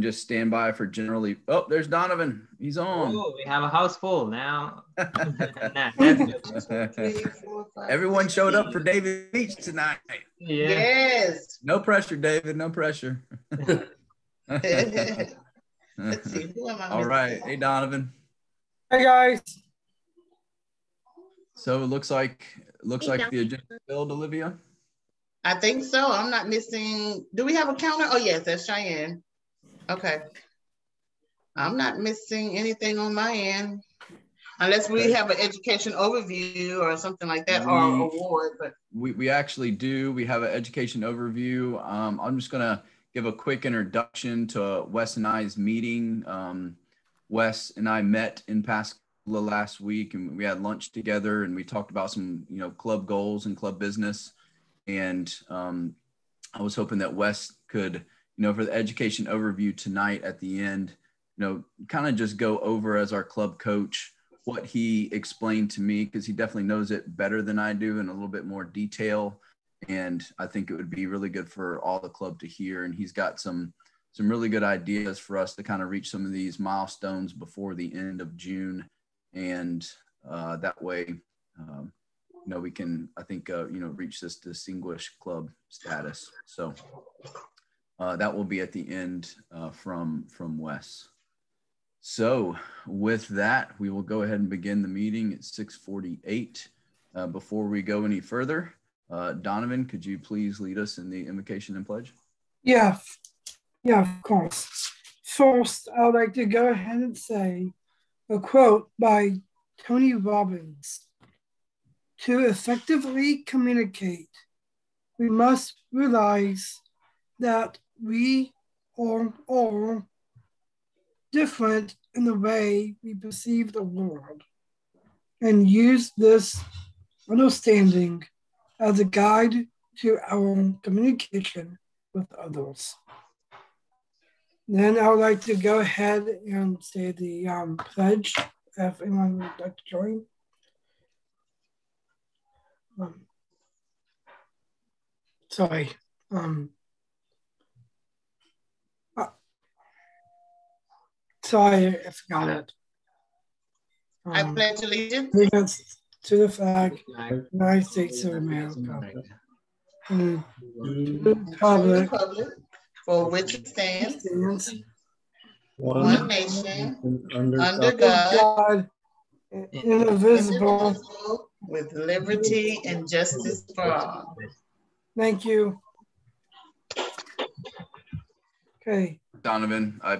just stand by for generally. Oh, there's Donovan. He's on. Oh, we have a house full now. Everyone showed up for David's speech tonight. Yeah. Yes. No pressure, David. No pressure. Let's see. Who am I All missing? right. Hey, Donovan. Hey guys. So it looks like looks Hey, like the agenda filled, Olivia. I think so. I'm not missing. Do we have a counter? Oh, yes, that's Cheyenne. Okay. I'm not missing anything on my end. Unless we have an education overview or something like that, or We- award, but We, we actually do. We have an education overview. Um, I'm just going to give a quick introduction to Wes and I's meeting. Um, Wes and I met in Pascagoula last week and we had lunch together and we talked about some, you know, club goals and club business. And um, I was hoping that Wes could, you know, for the education overview tonight at the end, you know, kind of just go over as our club coach what he explained to me because he definitely knows it better than I do in a little bit more detail. And I think it would be really good for all the club to hear. And he's got some some really good ideas for us to kind of reach some of these milestones before the end of June, and uh, that way, um, you know, we can I think uh, you know reach this distinguished club status. So uh, that will be at the end uh, from from Wes. So with that, we will go ahead and begin the meeting at 648. Uh, before we go any further, uh, Donovan, could you please lead us in the invocation and pledge? Yeah, yeah, of course. First, I would like to go ahead and say a quote by Tony Robbins. To effectively communicate, we must realize that we are all different in the way we perceive the world and use this understanding as a guide to our communication with others. Then I would like to go ahead and say the um, pledge if anyone would like to join. Um, sorry. Um, uh, sorry, I forgot it. I Um, pledge allegiance allegiance to the flag of the United States of America. and the to the republic republic for which it stands, stands one nation, under under God, God, indivisible. indivisible, with liberty and justice for all. Thank you. Okay, Donovan, I,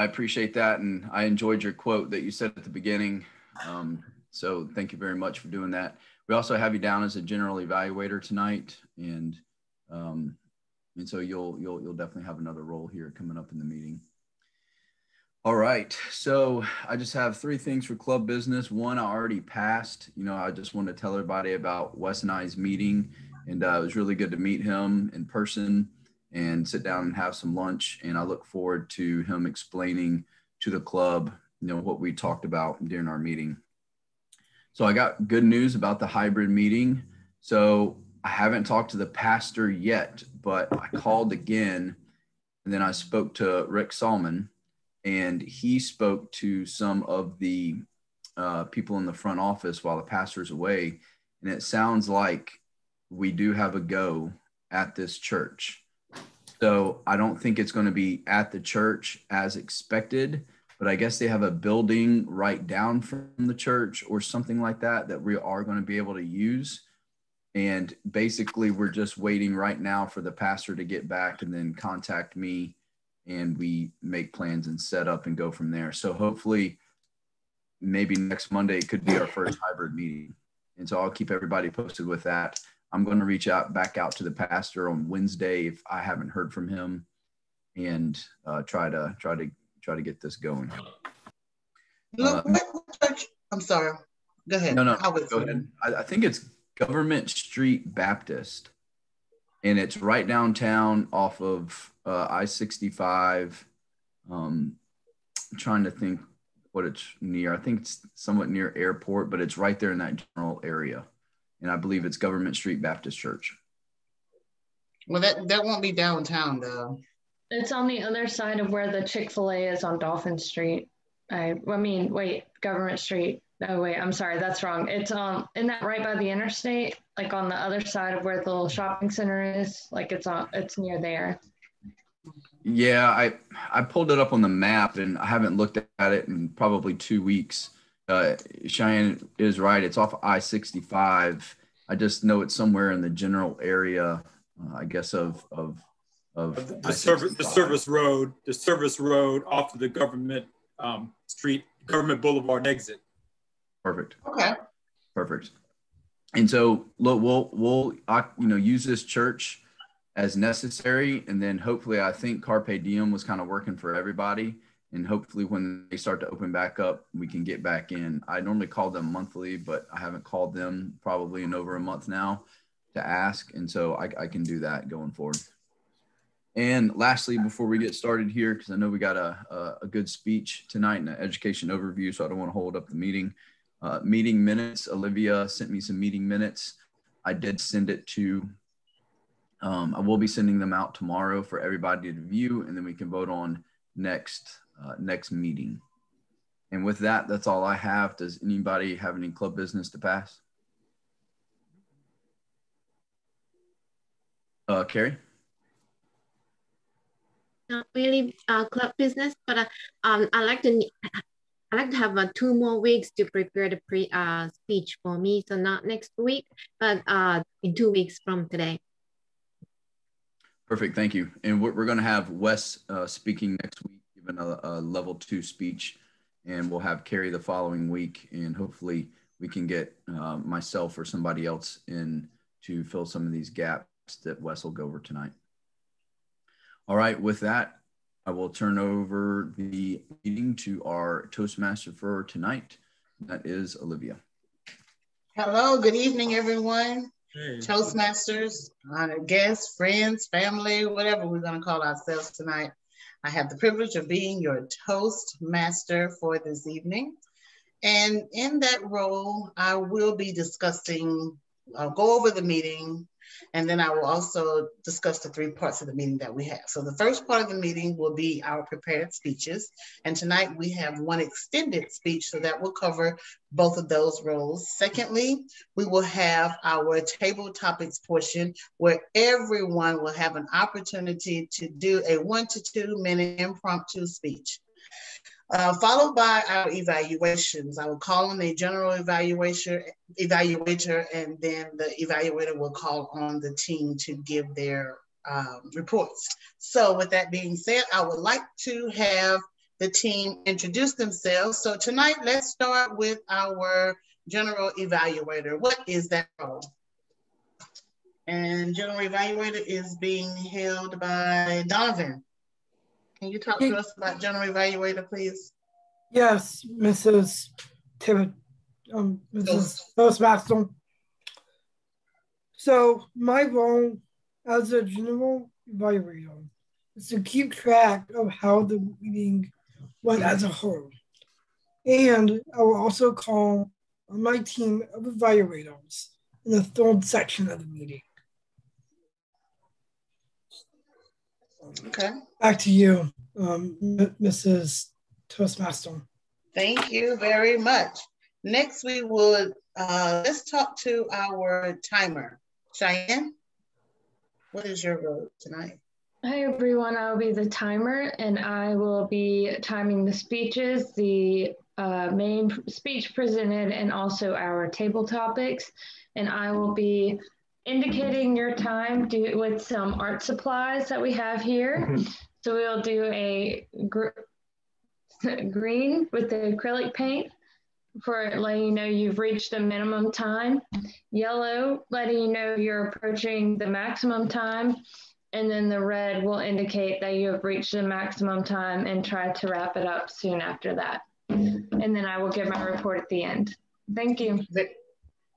I appreciate that. And I enjoyed your quote that you said at the beginning. Um, so thank you very much for doing that. We also have you down as a general evaluator tonight. And, um, and so you'll, you'll, you'll definitely have another role here coming up in the meeting. All right. So I just have three things for club business. One, I already passed. You know, I just want to tell everybody about Wes and I's meeting. And uh, it was really good to meet him in person and sit down and have some lunch. And I look forward to him explaining to the club, you know, what we talked about during our meeting. So I got good news about the hybrid meeting. So I haven't talked to the pastor yet, but I called again and then I spoke to Rick Salmon and he spoke to some of the uh, people in the front office while the pastor's away. And it sounds like we do have a go at this church. So I don't think it's going to be at the church as expected, but I guess they have a building right down from the church or something like that that we are going to be able to use. And basically, we're just waiting right now for the pastor to get back and then contact me and we make plans and set up and go from there. So hopefully, maybe next Monday could be our first hybrid meeting. And so I'll keep everybody posted with that. I'm going to reach out back out to the pastor on Wednesday if I haven't heard from him, and uh, try to try to try to get this going. Look, what? I'm sorry. Go ahead. No, no, I was- go ahead. I, I think it's Government Street Baptist, and it's right downtown off of uh, I-65. Um, I'm trying to think what it's near. I think it's somewhat near airport, but it's right there in that general area. And I believe it's Government Street Baptist Church. Well, that, that won't be downtown though. It's on the other side of where the Chick fil A is on Dauphin Street. I, I mean, wait, Government Street. Oh, wait, I'm sorry, that's wrong. It's um, isn't that right by the interstate? Like on the other side of where the little shopping center is? Like it's on, it's near there. Yeah, I I pulled it up on the map and I haven't looked at it in probably two weeks. Uh, Cheyenne is right. It's off I sixty five. I just know it's somewhere in the general area, uh, I guess of of of the service the service road, the service road off of the government um, street, government boulevard exit. Perfect. Okay. Perfect. And so look, we'll we'll you know use this church as necessary. And then hopefully, I think Carpe Diem was kind of working for everybody. And hopefully, when they start to open back up, we can get back in. I normally call them monthly, but I haven't called them probably in over a month now to ask. And so I, I can do that going forward. And lastly, before we get started here, because I know we got a, a, a, good speech tonight and an education overview, so I don't want to hold up the meeting. Uh, meeting minutes, Olivia sent me some meeting minutes. I did send it to um, I will be sending them out tomorrow for everybody to view, and then we can vote on next uh, next meeting. And with that, that's all I have. Does anybody have any club business to pass? Uh, Carrie? Not really uh, club business, but uh, um, I like to I like to have uh, two more weeks to prepare the pre uh, speech for me. So not next week, but uh, in two weeks from today. Perfect. Thank you. And we're, we're going to have Wes uh, speaking next week, giving a, a, level two speech, and we'll have Carrie the following week. And hopefully, we can get uh, myself or somebody else in to fill some of these gaps that Wes will go over tonight. All right. With that, I will turn over the meeting to our Toastmaster for tonight. That is Olivia. Hello. Good evening, everyone. Hey. Toastmasters, honored guests, friends, family, whatever we're going to call ourselves tonight. I have the privilege of being your Toastmaster for this evening. And in that role, I will be discussing, I'll go over the meeting, and then I will also discuss the three parts of the meeting that we have. So the first part of the meeting will be our prepared speeches. And tonight we have one extended speech, so that will cover both of those roles. Secondly, we will have our table topics portion where everyone will have an opportunity to do a one to two minute impromptu speech. Uh, followed by our evaluations. I will call on a general evaluator, evaluator, and then the evaluator will call on the team to give their um, reports. So with that being said, I would like to have the team introduce themselves. So tonight, let's start with our general evaluator. What is that role? And general evaluator is being held by Donovan. Can you talk to us about general evaluator, please? Yes, Mrs. Tim, um, Mrs. Toastmaster. So my role as a general evaluator is to keep track of how the meeting went as a whole. And I will also call on my team of evaluators in the third section of the meeting. Okay. Back to you, um, Mrs. Toastmaster. Thank you very much. Next, we would uh, let's talk to our timer. Cheyenne, what is your role tonight? Hi everyone, I'll be the timer and I will be timing the speeches, the uh, main speech presented, and also our table topics. And I will be indicating your time do, with some art supplies that we have here. Mm-hmm. So we'll do a gr green with the acrylic paint for letting you know you've reached the minimum time. Yellow, letting you know you're approaching the maximum time. And then the red will indicate that you have reached the maximum time and try to wrap it up soon after that. And then I will give my report at the end. Thank you.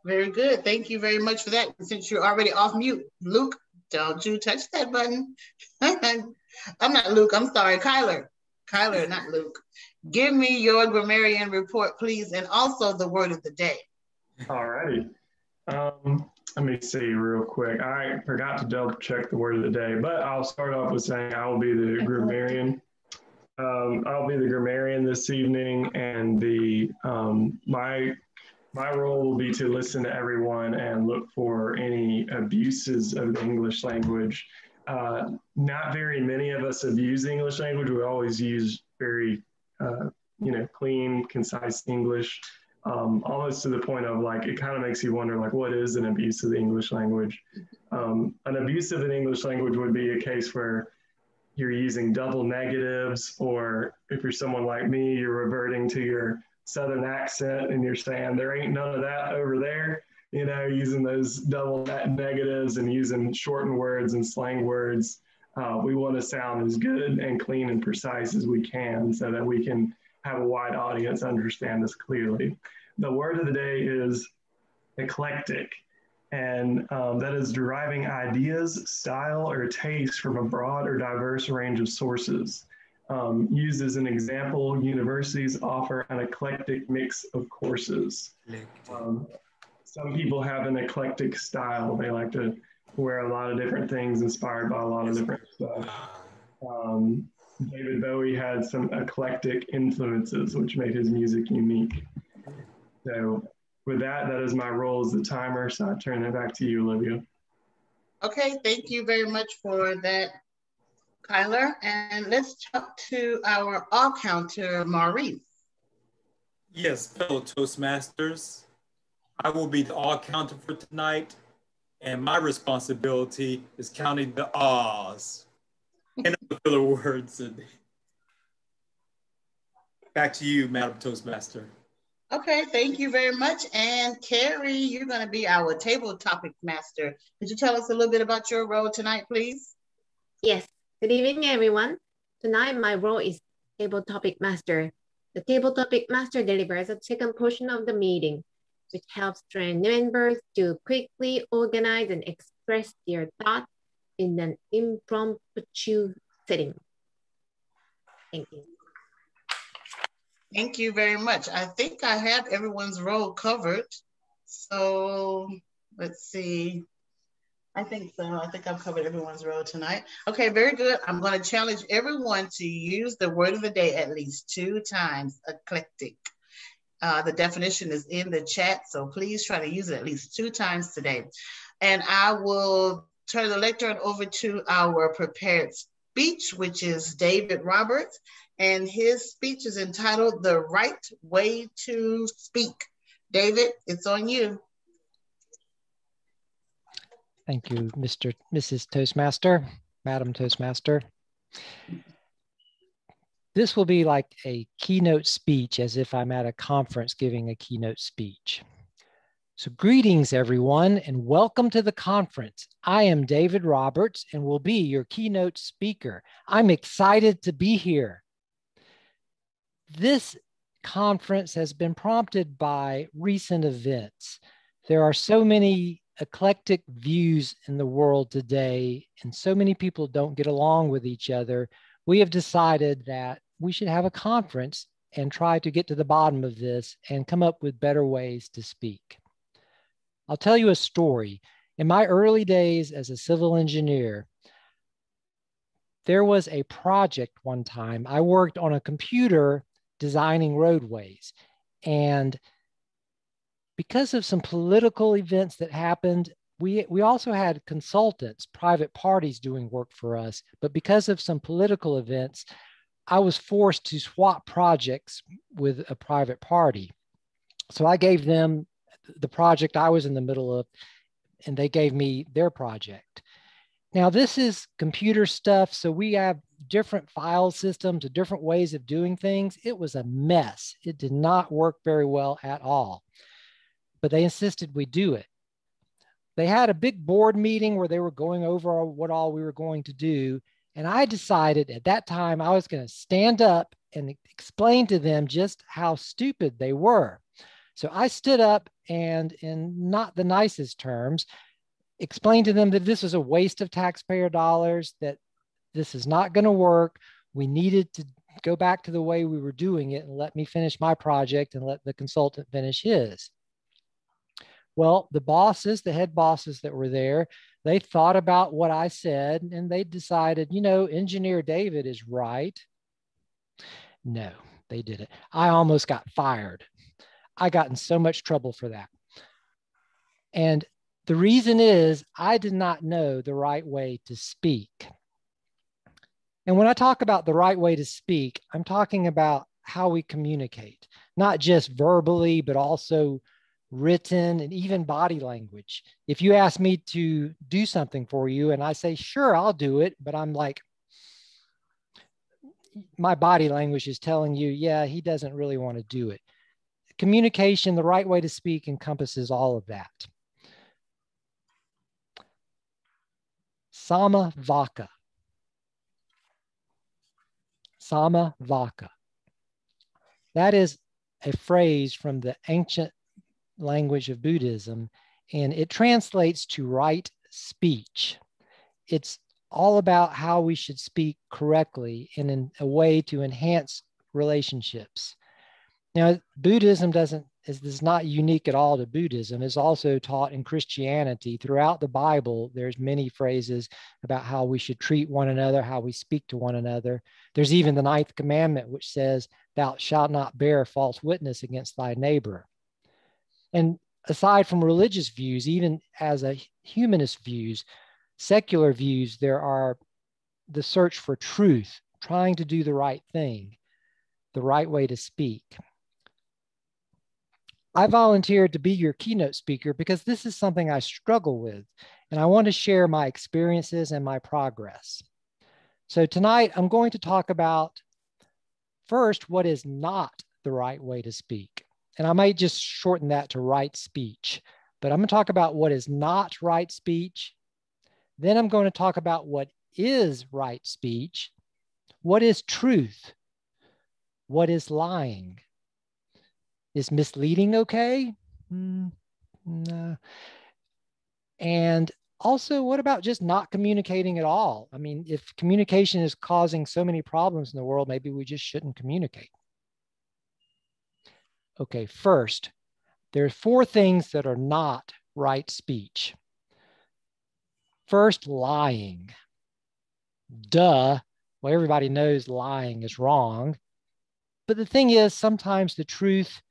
Very good. Thank you very much for that. Since you're already off mute, Luke, don't you touch that button. I'm not Luke. I'm sorry, Kyler. Kyler, not Luke. Give me your grammarian report, please, and also the word of the day. All righty. Um, let me see real quick. I forgot to double check the word of the day, but I'll start off with saying I will be the grammarian. Um, I'll be the grammarian this evening, and the um, my my role will be to listen to everyone and look for any abuses of the English language. Uh, not very many of us abuse the English language. We always use very, uh, you know, clean, concise English um, almost to the point of like it kind of makes you wonder like what is an abuse of the English language? Um, an abuse of the English language would be a case where you're using double negatives, or if you're someone like me, you're reverting to your southern accent and you're saying there ain't none of that over there. You know, using those double negatives and using shortened words and slang words. Uh, we want to sound as good and clean and precise as we can so that we can have a wide audience understand this clearly. The word of the day is eclectic, and um, that is deriving ideas, style, or taste from a broad or diverse range of sources. Um, used as an example, universities offer an eclectic mix of courses. Um, some people have an eclectic style. They like to wear a lot of different things inspired by a lot of different stuff. Um, David Bowie had some eclectic influences, which made his music unique. So, with that, that is my role as the timer. So, I turn it back to you, Olivia. Okay, thank you very much for that, Kyler. And let's talk to our all counter, Maurice. Yes, fellow Toastmasters. I will be the all counter for tonight, and my responsibility is counting the ahs and other words. And back to you, Madam Toastmaster. Okay, thank you very much. And Carrie, you're going to be our table topic master. Could you tell us a little bit about your role tonight, please? Yes. Good evening, everyone. Tonight, my role is table topic master. The table topic master delivers a second portion of the meeting, which helps train members to quickly organize and express their thoughts in an impromptu setting. Thank you. Thank you very much. I think I have everyone's role covered. So let's see. I think so. I think I've covered everyone's role tonight. Okay, very good. I'm going to challenge everyone to use the word of the day at least two times, eclectic. Uh, the definition is in the chat, so please try to use it at least two times today. And I will turn the lectern over to our prepared speech, which is David Roberts, and his speech is entitled The Right Way to Speak. David, it's on you. Thank you, Mr. Mrs. Toastmaster, Madam Toastmaster. This will be like a keynote speech as if I'm at a conference giving a keynote speech. So, greetings, everyone, and welcome to the conference. I am David Roberts and will be your keynote speaker. I'm excited to be here. This conference has been prompted by recent events. There are so many eclectic views in the world today, and so many people don't get along with each other. We have decided that we should have a conference and try to get to the bottom of this and come up with better ways to speak. I'll tell you a story. In my early days as a civil engineer, there was a project one time. I worked on a computer designing roadways. And because of some political events that happened, we, we also had consultants, private parties doing work for us. But because of some political events, I was forced to swap projects with a private party. So I gave them the project I was in the middle of, and they gave me their project. Now, this is computer stuff, so we have different file systems, different ways of doing things. It was a mess. It did not work very well at all, but they insisted we do it. They had a big board meeting where they were going over what all we were going to do. And I decided at that time I was going to stand up and explain to them just how stupid they were. So I stood up and, in not the nicest terms, explained to them that this was a waste of taxpayer dollars, that this is not going to work. We needed to go back to the way we were doing it and let me finish my project and let the consultant finish his. Well, the bosses, the head bosses that were there, they thought about what I said and they decided, you know, engineer David is right. No, they didn't. I almost got fired. I got in so much trouble for that. And the reason is I did not know the right way to speak. And when I talk about the right way to speak, I'm talking about how we communicate, not just verbally, but also written and even body language. If you ask me to do something for you and I say, sure, I'll do it, but I'm like, my body language is telling you, yeah, he doesn't really want to do it. Communication, the right way to speak encompasses all of that. Sama Vaka. Sama Vaka. That is a phrase from the ancient language of Buddhism, and it translates to right speech. It's all about how we should speak correctly and in a way to enhance relationships. Now, Buddhism doesn't is, is not unique at all to Buddhism. It's also taught in Christianity. Throughout the Bible, there's many phrases about how we should treat one another, how we speak to one another. There's even the ninth commandment, which says, Thou shalt not bear false witness against thy neighbor. And aside from religious views, even as a humanist views, secular views, there are the search for truth, trying to do the right thing, the right way to speak. I volunteered to be your keynote speaker because this is something I struggle with, and I want to share my experiences and my progress. So tonight I'm going to talk about first what is not the right way to speak. And I might just shorten that to right speech, but I'm going to talk about what is not right speech. Then I'm going to talk about what is right speech, what is truth, what is lying, is misleading okay? Mm, no. And also, what about just not communicating at all? I mean, if communication is causing so many problems in the world, maybe we just shouldn't communicate. Okay, first, there are four things that are not right speech. First, lying. Duh. Well, everybody knows lying is wrong. But the thing is, sometimes the truth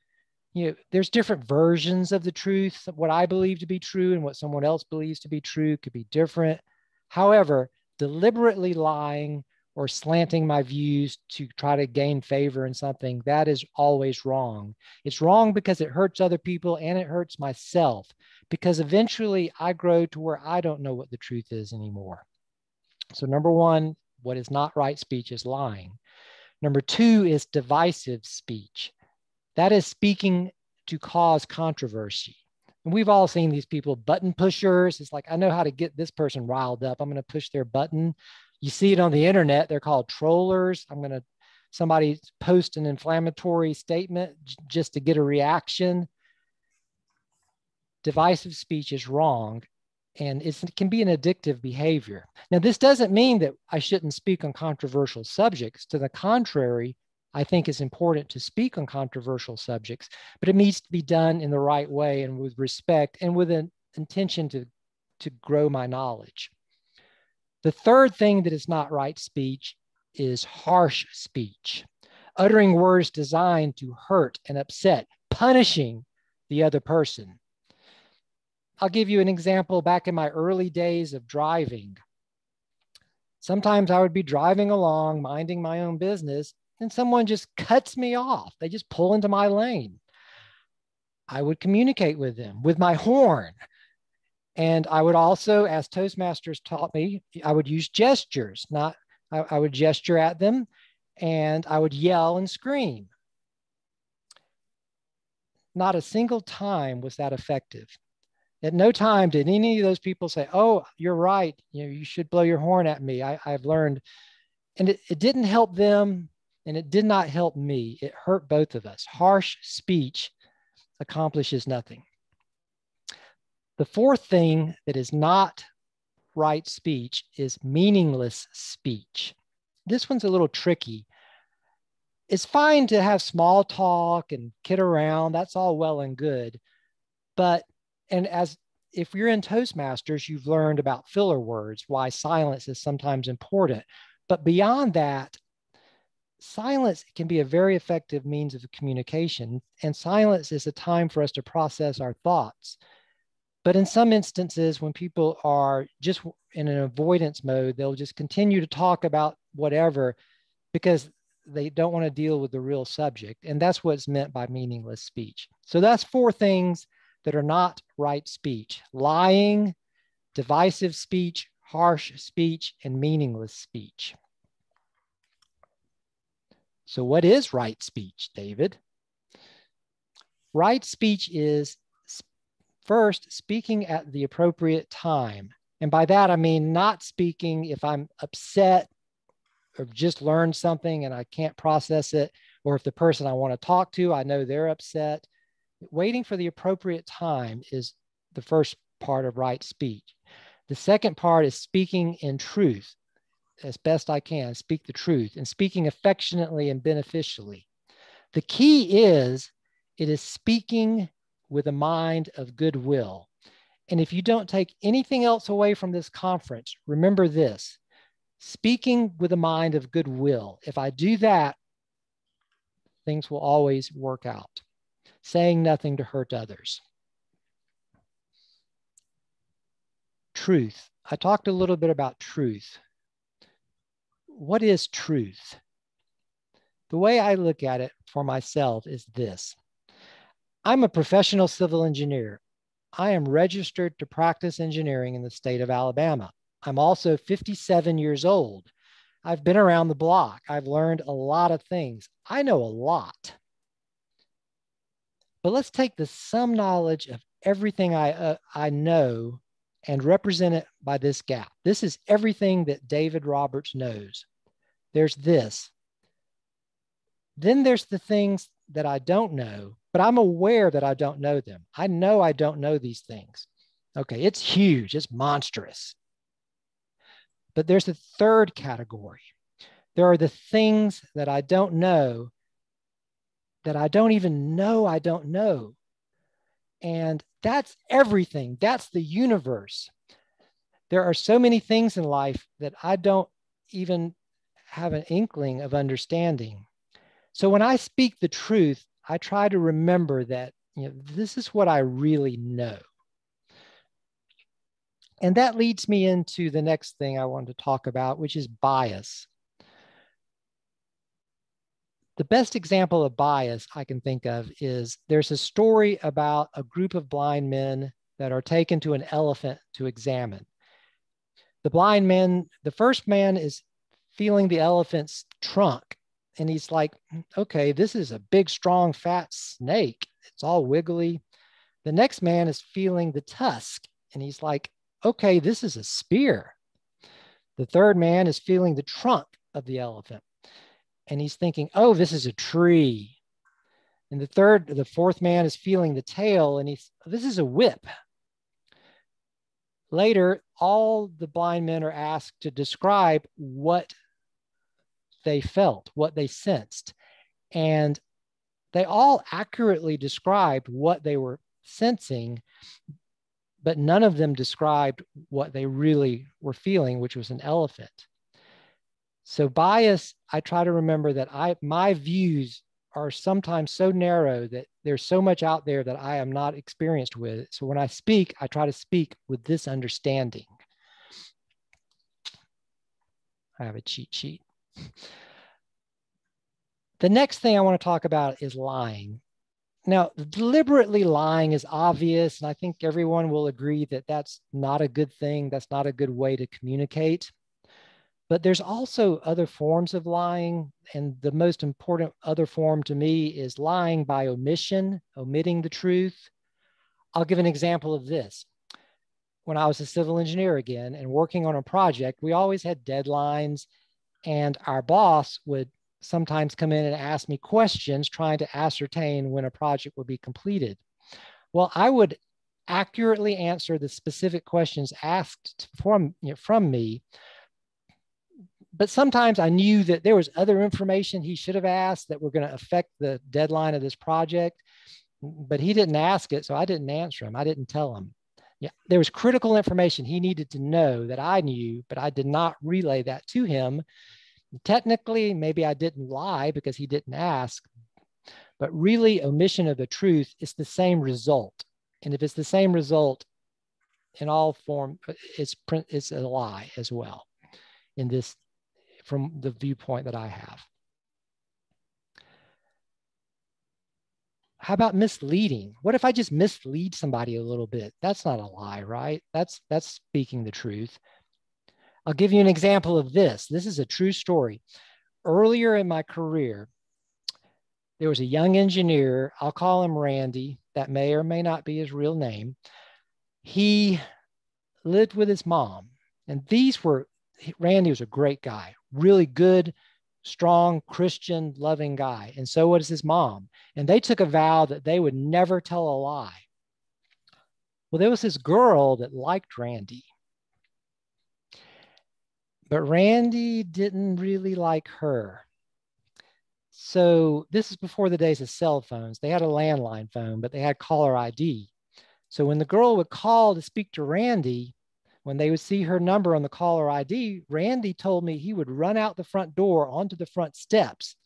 you know, there's different versions of the truth. What I believe to be true and what someone else believes to be true could be different. However, deliberately lying or slanting my views to try to gain favor in something, that is always wrong. It's wrong because it hurts other people and it hurts myself because eventually I grow to where I don't know what the truth is anymore. So, number one, what is not right speech is lying. Number two is divisive speech. That is speaking to cause controversy. And we've all seen these people, button pushers. It's like, I know how to get this person riled up. I'm going to push their button. You see it on the internet. They're called trollers. I'm going to, somebody post an inflammatory statement just to get a reaction. Divisive speech is wrong and it can be an addictive behavior. Now, this doesn't mean that I shouldn't speak on controversial subjects. To the contrary, I think it's important to speak on controversial subjects, but it needs to be done in the right way and with respect and with an intention to, to grow my knowledge. The third thing that is not right speech is harsh speech, uttering words designed to hurt and upset, punishing the other person. I'll give you an example back in my early days of driving. Sometimes I would be driving along, minding my own business, and someone just cuts me off. They just pull into my lane. I would communicate with them with my horn. And I would also, as Toastmasters taught me, I would use gestures, not, I, I would gesture at them and I would yell and scream. Not a single time was that effective. At no time did any of those people say, Oh, you're right. You know, you should blow your horn at me. I, have learned. And it, it didn't help them and it did not help me. It hurt both of us. Harsh speech accomplishes nothing. The fourth thing that is not right speech is meaningless speech. This one's a little tricky. It's fine to have small talk and kid around, that's all well and good. But and as if you're in Toastmasters, you've learned about filler words, why silence is sometimes important. But beyond that, silence can be a very effective means of communication, and silence is a time for us to process our thoughts. But in some instances, when people are just in an avoidance mode, they'll just continue to talk about whatever because they don't want to deal with the real subject. And that's what's meant by meaningless speech. So that's four things that are not right speech lying, divisive speech, harsh speech, and meaningless speech. So, what is right speech, David? Right speech is first speaking at the appropriate time. And by that, I mean not speaking if I'm upset or just learned something and I can't process it, or if the person I want to talk to, I know they're upset waiting for the appropriate time is the first part of right speech. The second part is speaking in truth as best I can, speak the truth, and speaking affectionately and beneficially. The key is it is speaking with a mind of goodwill. And if you don't take anything else away from this conference, remember this speaking with a mind of goodwill. If I do that, things will always work out saying nothing to hurt others. Truth. I talked a little bit about truth. What is truth? The way I look at it for myself is this I'm a professional civil engineer. I am registered to practice engineering in the state of Alabama. I'm also 57 years old. I've been around the block. I've learned a lot of things. I know a lot. But let's take the sum knowledge of everything I, uh, I know and represent it by this gap. This is everything that David Roberts knows. There's this. Then there's the things that I don't know, but I'm aware that I don't know them. I know I don't know these things. Okay, it's huge, it's monstrous. But there's a third category. There are the things that I don't know that I don't even know I don't know. And that's everything. That's the universe. There are so many things in life that I don't even have an inkling of understanding. So when I speak the truth, I try to remember that you know, this is what I really know. And that leads me into the next thing I wanted to talk about, which is bias the best example of bias I can think of is there's a story about a group of blind men that are taken to an elephant to examine. The blind man, the first man is feeling the elephant's trunk and he's like, okay, this is a big, strong, fat snake. It's all wiggly. The next man is feeling the tusk and he's like, okay, this is a spear. The third man is feeling the trunk of the elephant and he's thinking, oh, this is a tree. And the third, the fourth man is feeling the tail and he's, this is a whip. Later, all the blind men are asked to describe what they felt, what they sensed. And they all accurately described what they were sensing, but none of them described what they really were feeling, which was an elephant. So bias, I try to remember that I my views are sometimes so narrow that there's so much out there that I am not experienced with. So when I speak, I try to speak with this understanding. I have a cheat sheet. The next thing I want to talk about is lying. Now, deliberately lying is obvious, and I think everyone will agree that that's not a good thing. That's not a good way to communicate. But there's also other forms of lying. And the most important other form to me is lying by omission, omitting the truth. I'll give an example of this. When I was a civil engineer again and working on a project, we always had deadlines, and our boss would sometimes come in and ask me questions trying to ascertain when a project would be completed. Well, I would accurately answer the specific questions asked from, you know, from me, but sometimes I knew that there was other information he should have asked that were going to affect the deadline of this project. but he didn't ask it, so I didn't answer him. I didn't tell him. Yeah, there was critical information he needed to know that I knew, but I did not relay that to him. Technically, maybe I didn't lie because he didn't ask, but really, omission of the truth is the same result. And if it's the same result in all form, it's it's a lie as well. In this, from the viewpoint that I have. How about misleading? What if I just mislead somebody a little bit? That's not a lie, right? That's that's speaking the truth. I'll give you an example of this. This is a true story. Earlier in my career, there was a young engineer, I'll call him Randy, that may or may not be his real name. He lived with his mom, and these were Randy was a great guy, really good strong Christian loving guy. And so was his mom. And they took a vow that they would never tell a lie. Well, there was this girl that liked Randy. But Randy didn't really like her. So this is before the days of cell phones. They had a landline phone, but they had caller ID. So when the girl would call to speak to Randy, when they would see her number on the caller ID, Randy told me he would run out the front door onto the front steps.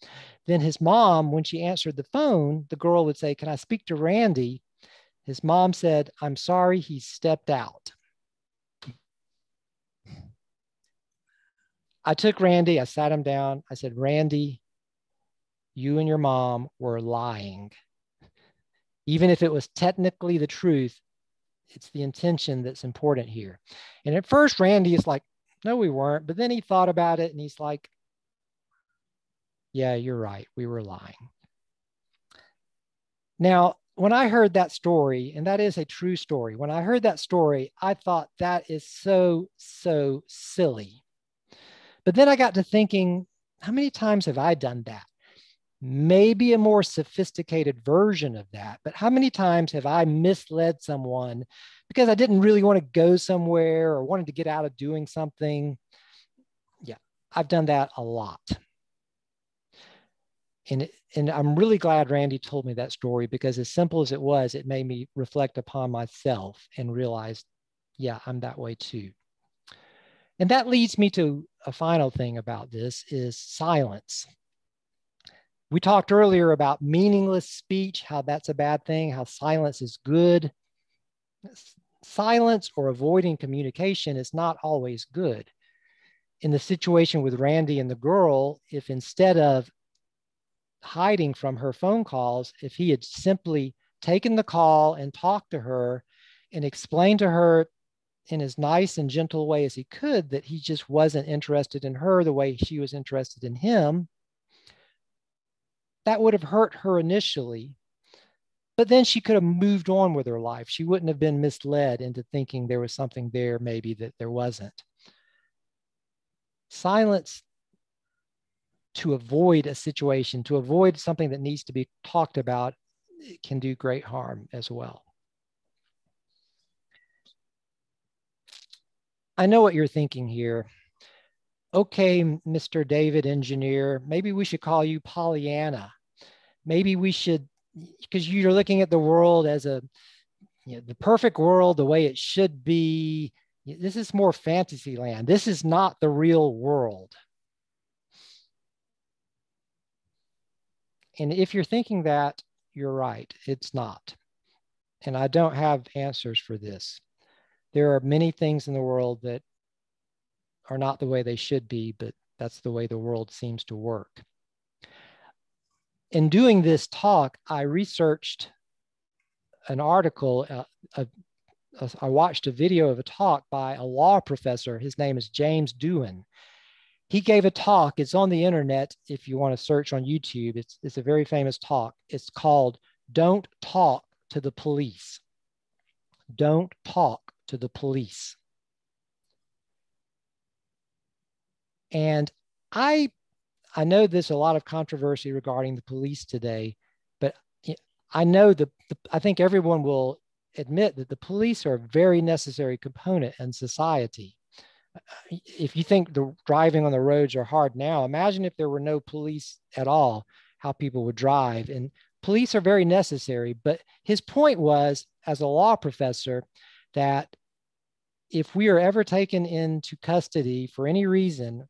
Then his mom, when she answered the phone, the girl would say, Can I speak to Randy? His mom said, I'm sorry, he stepped out. I took Randy, I sat him down. I said, Randy, you and your mom were lying. Even if it was technically the truth, it's the intention that's important here. And at first, Randy is like, no, we weren't. But then he thought about it and he's like, yeah, you're right. We were lying. Now, when I heard that story, and that is a true story, when I heard that story, I thought that is so, so silly. But then I got to thinking, how many times have I done that? Maybe a more sophisticated version of that. But how many times have I misled someone because I didn't really want to go somewhere or wanted to get out of doing something? Yeah, I've done that a lot. And, and I'm really glad Randy told me that story because, as simple as it was, it made me reflect upon myself and realize, yeah, I'm that way too. And that leads me to a final thing about this is silence. We talked earlier about meaningless speech, how that's a bad thing, how silence is good. Silence or avoiding communication is not always good. In the situation with Randy and the girl, if instead of hiding from her phone calls, if he had simply taken the call and talked to her and explained to her in as nice and gentle way as he could that he just wasn't interested in her the way she was interested in him, that would have hurt her initially. But then she could have moved on with her life. She wouldn't have been misled into thinking there was something there, maybe that there wasn't. Silence to avoid a situation, to avoid something that needs to be talked about, can do great harm as well. I know what you're thinking here okay, Mr. David Engineer, maybe we should call you Pollyanna. Maybe we should, because you're looking at the world as a, you know, the perfect world, the way it should be. This is more fantasy land. This is not the real world. And if you're thinking that, you're right, it's not. And I don't have answers for this. There are many things in the world that are not the way they should be, but that's the way the world seems to work. In doing this talk, I researched an article. Uh, a, a, I watched a video of a talk by a law professor. His name is James Duane. He gave a talk. It's on the internet if you want to search on YouTube. It's, it's a very famous talk. It's called Don't Talk to the Police. Don't Talk to the Police. And I, I know there's a lot of controversy regarding the police today, but I know the I think everyone will admit that the police are a very necessary component in society. Uh, if you think the driving on the roads are hard now, imagine if there were no police at all, how people would drive. And police are very necessary, but his point was, as a law professor, that if we are ever taken into custody for any reason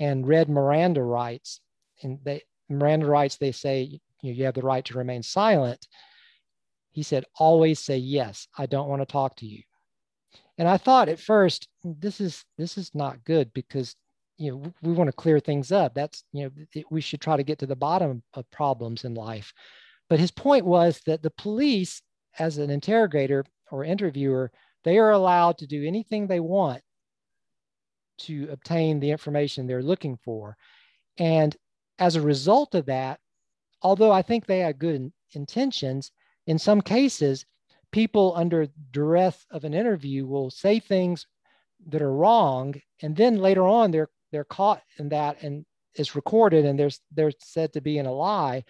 and read Miranda rights, and they Miranda rights, they say you, you have the right to remain silent. He said, always say yes. I don't want to talk to you. And I thought at first, this is this is not good because you know we want to clear things up. That's you know it, we should try to get to the bottom of problems in life. But his point was that the police, as an interrogator or interviewer, they are allowed to do anything they want to obtain the information they're looking for. And as a result of that, although I think they had good intentions, in some cases, people under duress of an interview will say things that are wrong, and then later on they're they're caught in that and it's recorded and there's they're said to be in a lie.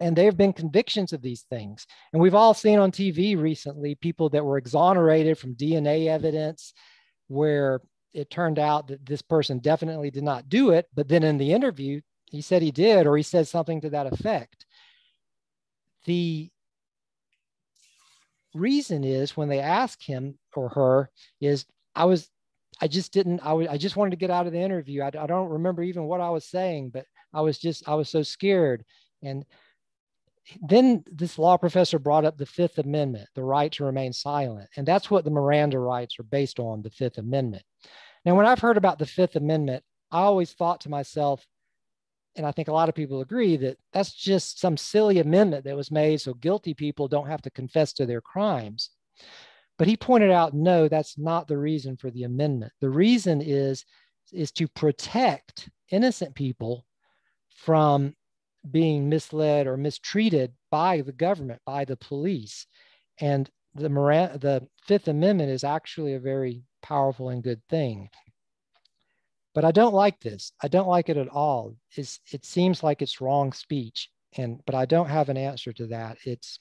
And there have been convictions of these things. And we've all seen on TV recently people that were exonerated from DNA evidence where it turned out that this person definitely did not do it. But then in the interview, he said he did, or he said something to that effect. The reason is when they ask him or her is I was I just didn't I, w- I just wanted to get out of the interview. I, I don't remember even what I was saying, but I was just I was so scared. And then this law professor brought up the Fifth Amendment, the right to remain silent. And that's what the Miranda rights are based on, the Fifth Amendment. Now, when I've heard about the Fifth Amendment, I always thought to myself, and I think a lot of people agree that that's just some silly amendment that was made so guilty people don't have to confess to their crimes. But he pointed out, no, that's not the reason for the amendment. The reason is, is to protect innocent people from being misled or mistreated by the government, by the police. And the, Moran- the Fifth Amendment is actually a very powerful and good thing. But I don't like this. I don't like it at all. It's, it seems like it's wrong speech. And but I don't have an answer to that. It's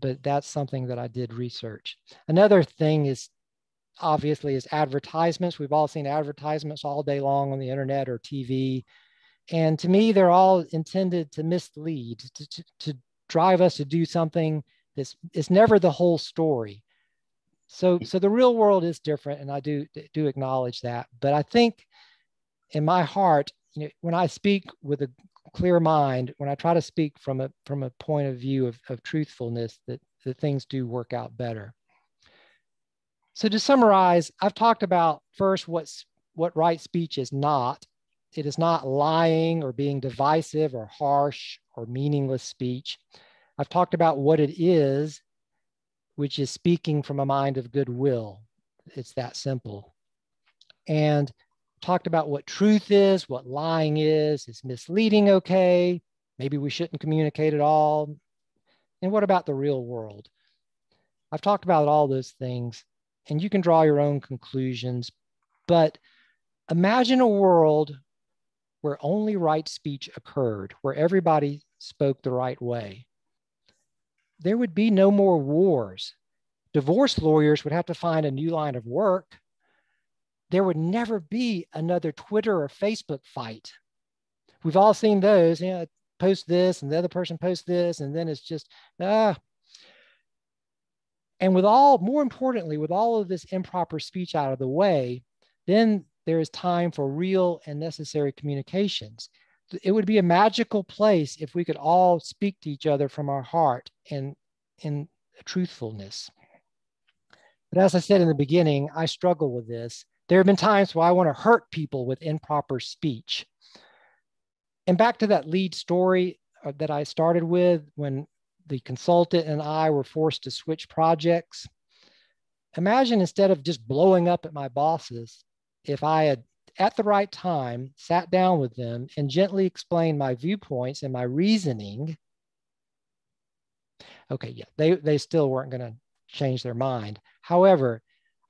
but that's something that I did research. Another thing is obviously is advertisements. We've all seen advertisements all day long on the internet or TV. And to me, they're all intended to mislead, to, to, to drive us to do something that's it's never the whole story. So so the real world is different and i do do acknowledge that. But i think in my heart you know when i speak with a clear mind when i try to speak from a from a point of view of, of truthfulness that the things do work out better. So to summarize i've talked about first what's what right speech is not it is not lying or being divisive or harsh or meaningless speech i've talked about what it is which is speaking from a mind of goodwill. It's that simple. And talked about what truth is, what lying is. Is misleading okay? Maybe we shouldn't communicate at all. And what about the real world? I've talked about all those things, and you can draw your own conclusions. But imagine a world where only right speech occurred, where everybody spoke the right way there would be no more wars. Divorce lawyers would have to find a new line of work. There would never be another Twitter or Facebook fight. We've all seen those, you know, post this and the other person posts this, and then it's just, ah. And with all, more importantly, with all of this improper speech out of the way, then there is time for real and necessary communications it would be a magical place if we could all speak to each other from our heart and in truthfulness. But as I said in the beginning, I struggle with this. There have been times where I want to hurt people with improper speech. And back to that lead story uh, that I started with when the consultant and I were forced to switch projects. Imagine instead of just blowing up at my bosses, if I had at the right time, sat down with them and gently explained my viewpoints and my reasoning. Okay, yeah, they, they still weren't going to change their mind. However,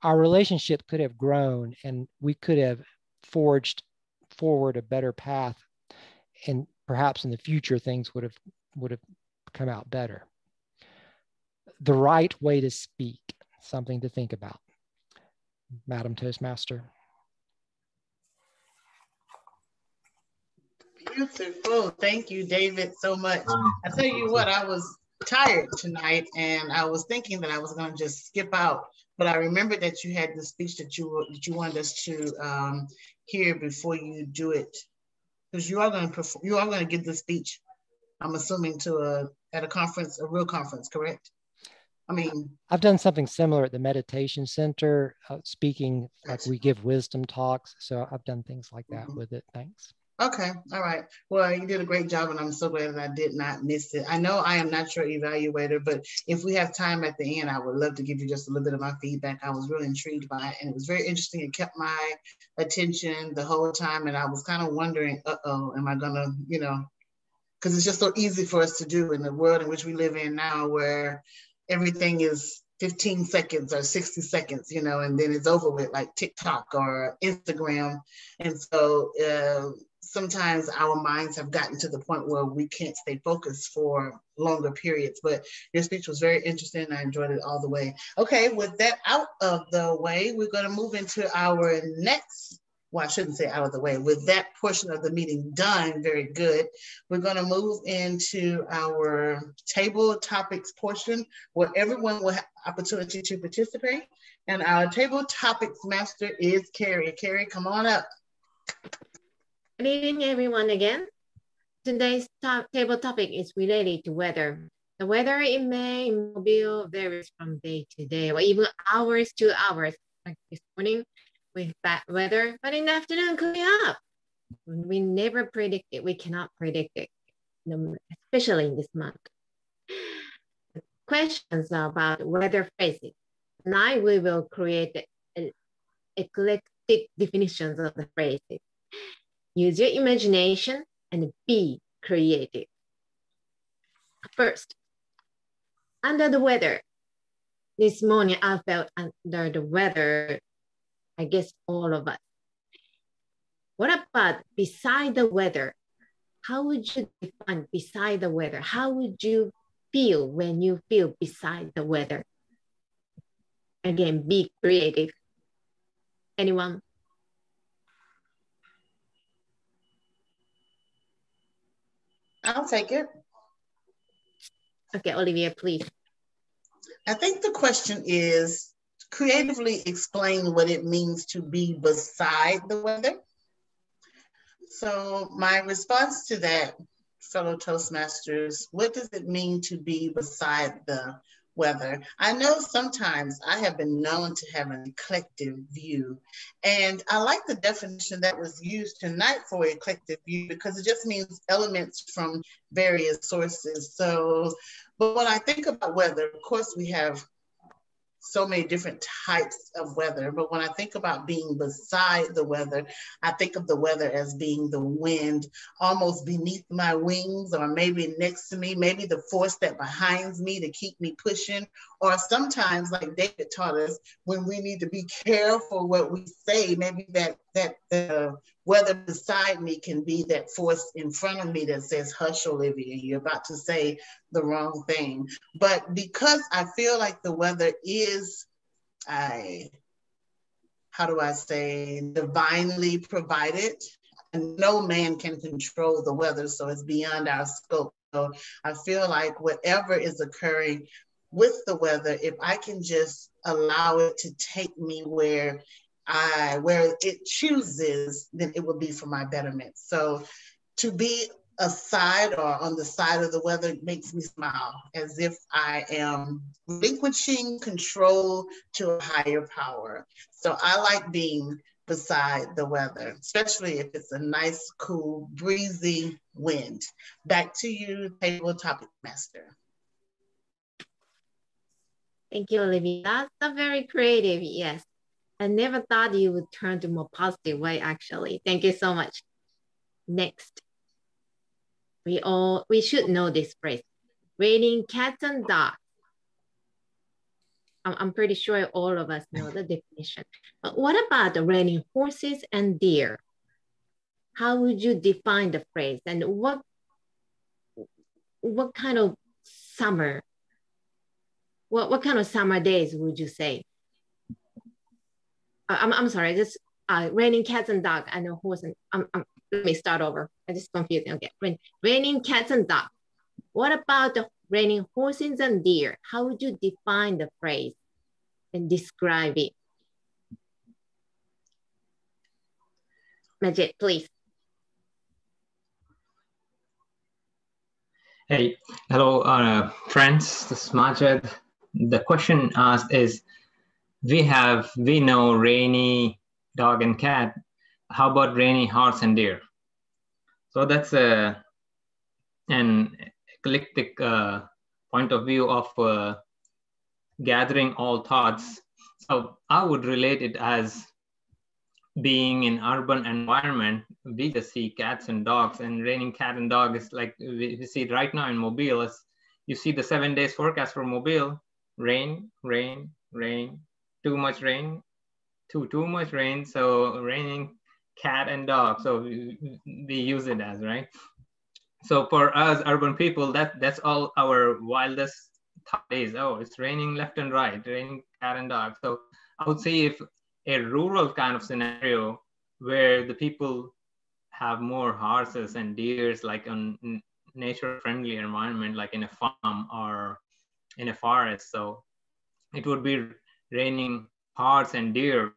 our relationship could have grown and we could have forged forward a better path. And perhaps in the future, things would have would have come out better. The right way to speak, something to think about. Madam Toastmaster. Beautiful. Thank you, David, so much. I tell you what, I was tired tonight and I was thinking that I was going to just skip out, but I remembered that you had the speech that you that you wanted us to um, hear before you do it, because you are going to perform, you are going to give the speech. I'm assuming to a at a conference, a real conference, correct? I mean, I've done something similar at the meditation center, uh, speaking like we give wisdom talks. So I've done things like that mm-hmm. with it. Thanks. Okay, all right. Well, you did a great job, and I'm so glad that I did not miss it. I know I am not your evaluator, but if we have time at the end, I would love to give you just a little bit of my feedback. I was really intrigued by it, and it was very interesting. It kept my attention the whole time, and I was kind of wondering, uh oh, am I gonna, you know, because it's just so easy for us to do in the world in which we live in now, where everything is 15 seconds or 60 seconds, you know, and then it's over with like TikTok or Instagram. And so uh, sometimes our minds have gotten to the point where we can't stay focused for longer periods. But your speech was very interesting. I enjoyed it all the way. Okay, with that out of the way, we're going to move into our next well, I shouldn't say out of the way. With that portion of the meeting done, very good. We're going to move into our table topics portion where everyone will have opportunity to participate. And our table topics master is Carrie. Carrie, come on up. Good evening, everyone again. Today's top table topic is related to weather. The weather in May in Mobile varies from day to day or even hours to hours. Like this morning, with bad weather, but in the afternoon, clear up. We never predict it. We cannot predict it, especially in this month. Questions about weather phrases. Now we will create eclectic definitions of the phrases. Use your imagination and be creative. First, under the weather. This morning I felt under the weather I guess all of us. What about beside the weather? How would you define beside the weather? How would you feel when you feel beside the weather? Again, be creative. Anyone? I'll take it. Okay, Olivia, please. I think the question is creatively explain what it means to be beside the weather. So my response to that, fellow Toastmasters, what does it mean to be beside the weather? I know sometimes I have been known to have an eclectic view, and I like the definition that was used tonight for eclectic view because it just means elements from various sources. So, but when I think about weather, of course, we have so many different types of weather. But when I think about being beside the weather, I think of the weather as being the wind almost beneath my wings, or maybe next to me, maybe the force that behinds me to keep me pushing. Or sometimes, like David taught us, when we need to be careful what we say, maybe that that the weather beside me can be that force in front of me that says, hush, Olivia, you're about to say the wrong thing. But because I feel like the weather is, I, how do I say, divinely provided, and no man can control the weather, so it's beyond our scope. So I feel like whatever is occurring with the weather, if I can just allow it to take me where I where it chooses, then it will be for my betterment. So to be aside or on the side of the weather makes me smile as if I am relinquishing control to a higher power. So I like being beside the weather, especially if it's a nice, cool, breezy wind. Back to you, table topic master. Thank you, Olivia. That's a very creative. Yes. I never thought you would turn to more positive way, actually. Thank you so much. Next. We all, we should know this phrase. Raining cats and dogs. I'm, I'm pretty sure all of us know the definition. But what about the raining horses and deer? How would you define the phrase and what, what kind of summer, what, what kind of summer days would you say? I'm, I'm sorry, just uh, raining cats and dog and a horse and um, um, let me start over. I just confused. Okay, Rain, raining cats and dogs. What about the raining horses and deer? How would you define the phrase and describe it? Majid, please. Hey, hello, uh, friends. This is Majid. The question asked is, we have, we know rainy dog and cat. How about rainy horse and deer? So that's a, an eclectic uh, point of view of uh, gathering all thoughts. So I would relate it as being in urban environment, we just see cats and dogs and raining cat and dog is like we, see it right now in Mobile. It's, you see the seven days forecast for Mobile, rain, rain, rain, too much rain, too too much rain. So raining cat and dog. So we, we use it as right. So for us urban people, that that's all our wildest thought is. Oh, it's raining left and right, raining cat and dog. So I would say if a rural kind of scenario where the people have more horses and deers like on nature friendly environment like in a farm or in a forest so it would be raining horse and deer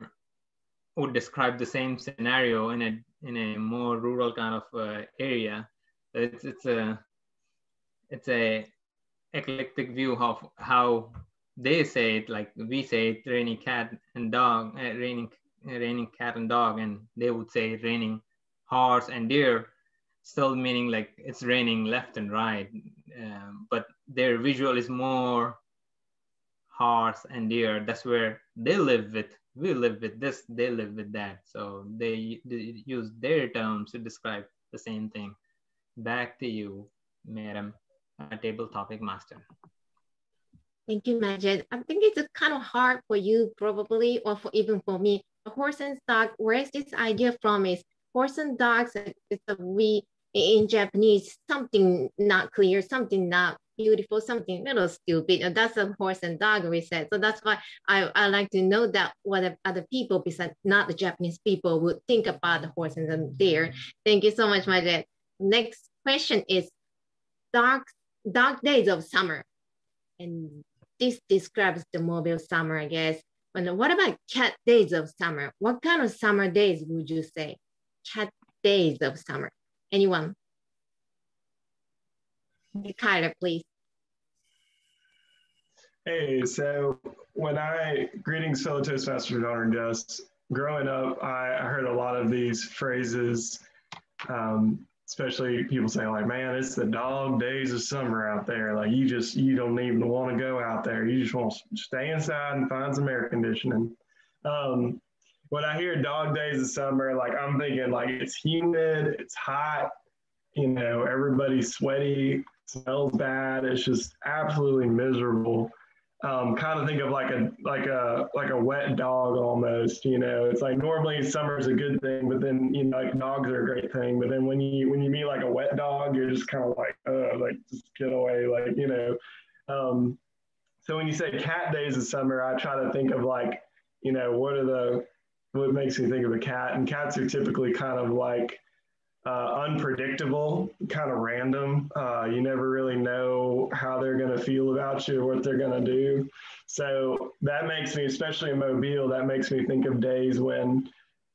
would describe the same scenario in a in a more rural kind of uh, area. It's it's a it's a eclectic view of how they say it like we say it raining cat and dog uh, raining raining cat and dog and they would say raining horse and deer still meaning like it's raining left and right. Um, but their visual is more horse and deer that's where they live with we live with this they live with that so they, they use their terms to describe the same thing back to you madam table topic master Thank you, Majid. I think it's kind of hard for you probably, or for even for me. A horse and dog, where's this idea from is horse and dogs, it's a we in Japanese, something not clear, something not beautiful, something little stupid. And that's a horse and dog we said. So that's why I, I like to know that what other people besides not the Japanese people would think about the horse and the deer. Thank you so much, Majid. Next question is dark dark days of summer. And this describes the mobile summer, I guess. But what about cat days of summer? What kind of summer days would you say? Cat days of summer. Anyone? Kyler, please. Hey, so when I, greetings fellow Toastmasters and honored guests. Growing up, I, I heard a lot of these phrases um, especially people saying like, man, it's the dog days of summer out there. Like you just, you don't even want to go out there. You just want to stay inside and find some air conditioning. Um, when I hear dog days of summer, like I'm thinking like it's humid, it's hot, you know, everybody's sweaty, smells bad. It's just absolutely miserable um, kind of think of like a like a like a wet dog almost. You know, it's like normally summer is a good thing, but then you know like dogs are a great thing. But then when you when you meet like a wet dog, you're just kind of like, uh, like just get away, like you know. Um, so when you say cat days of summer, I try to think of like, you know, what are the what makes me think of a cat? And cats are typically kind of like uh, unpredictable, kind of random. Uh, you never really know how they're going to feel about you or what they're going to do. So that makes me, especially in Mobile, that makes me think of days when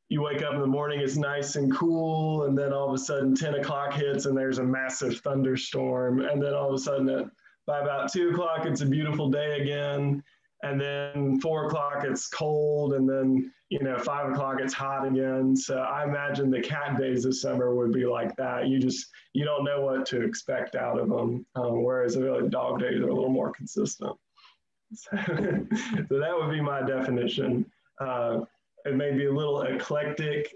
you wake up in the morning, it's nice and cool, and then all of a sudden 10 o'clock hits and there's a massive thunderstorm. And then all of a sudden, at, by about two o'clock, it's a beautiful day again. And then four o'clock, it's cold. And then you know, five o'clock it's hot again. So I imagine the cat days of summer would be like that. You just you don't know what to expect out of them. Um, whereas feel like dog days are a little more consistent. So, so that would be my definition. Uh, it may be a little eclectic,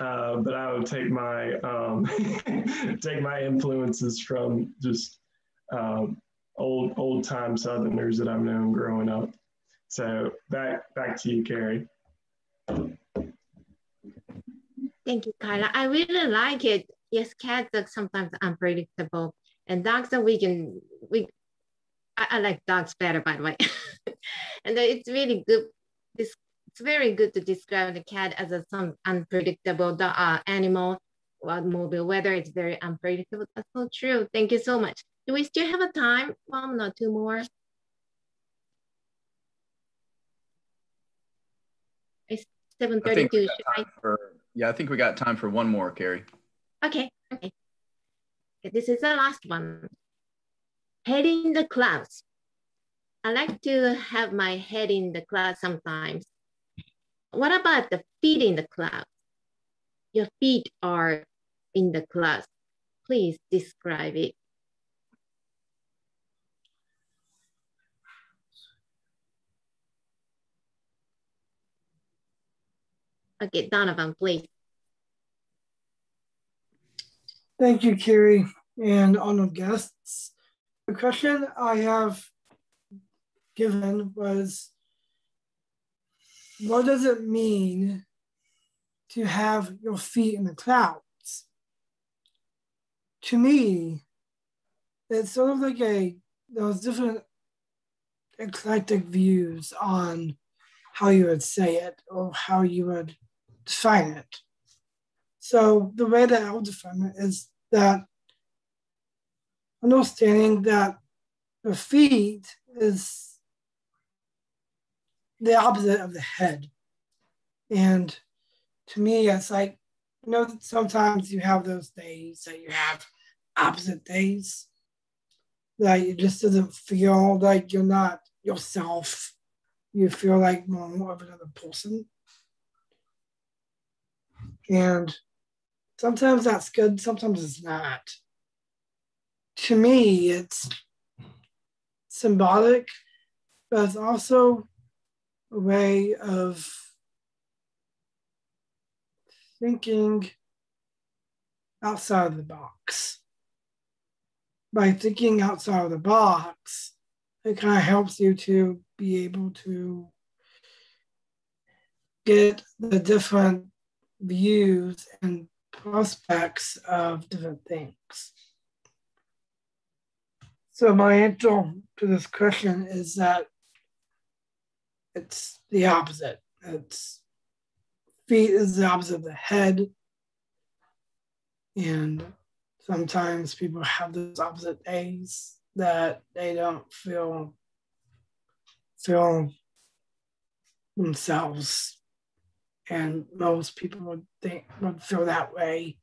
uh, but I would take my um, take my influences from just um, old old time Southerners that I've known growing up. So back back to you, Carrie. Thank you, Kyla. I really like it. Yes, cats are sometimes unpredictable, and dogs are we can we. I, I like dogs better, by the way, and it's really good. This it's very good to describe the cat as a some unpredictable uh, animal. well, mobile weather is very unpredictable. That's so true. Thank you so much. Do we still have a time? One, not two more. It's 7.32. I... For, yeah, I think we got time for one more, Carrie. Okay, okay. This is the last one. Head in the clouds. I like to have my head in the clouds sometimes. What about the feet in the clouds? Your feet are in the clouds. Please describe it. Okay, Donovan, please. Thank you, Carrie, and honored guests. The question I have given was, what does it mean to have your feet in the clouds? To me, it's sort of like a, those different eclectic views on how you would say it or how you would define it. So the way that I'll define it is that understanding that the feet is the opposite of the head. And to me, it's like, you know, sometimes you have those days that you have opposite days that it just doesn't feel like you're not yourself. You feel like more of another person. And sometimes that's good, sometimes it's not. To me, it's symbolic, but it's also a way of thinking outside of the box. By thinking outside of the box, it kind of helps you to be able to get the different views and prospects of different things. So my answer to this question is that it's the opposite. It's feet is the opposite of the head. And sometimes people have those opposite days that they don't feel feel themselves and most people would think would feel that way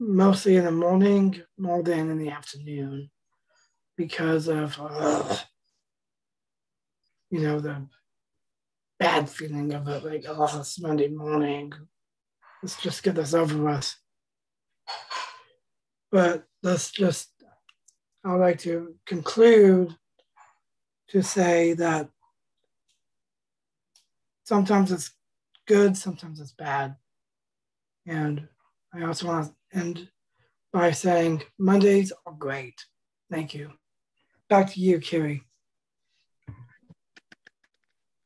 mostly in the morning more than in the afternoon because of uh, you know the bad feeling of it like oh it's monday morning. Let's just get this over with. But let's just i'd like to conclude to say that sometimes it's good, sometimes it's bad. And I also want to end by saying Mondays are great. Thank you. Back to you, Carrie.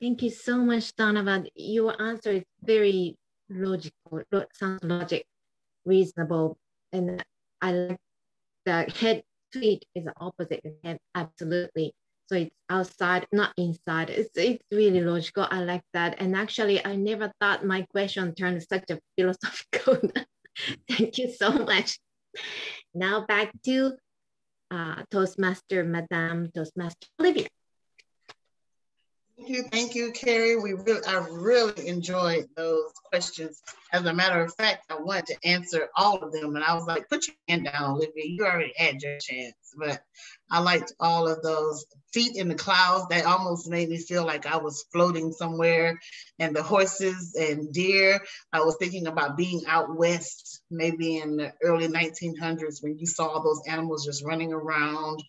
Thank you so much, Donovan. Your answer is very logical, It sounds logic, reasonable. And I like that head feet is the opposite of head, absolutely. So it's outside, not inside. It's, it's really logical. I like that. And actually, I never thought my question turned such a philosophical. Thank you so much. Now back to uh, Toastmaster, Madame Toastmaster Olivia. Thank you, thank you, Carrie. We really, I really enjoyed those questions. As a matter of fact, I wanted to answer all of them, and I was like, "Put your hand down, Olivia. You already had your chance." But I liked all of those feet in the clouds. That almost made me feel like I was floating somewhere. And the horses and deer. I was thinking about being out west, maybe in the early 1900s, when you saw those animals just running around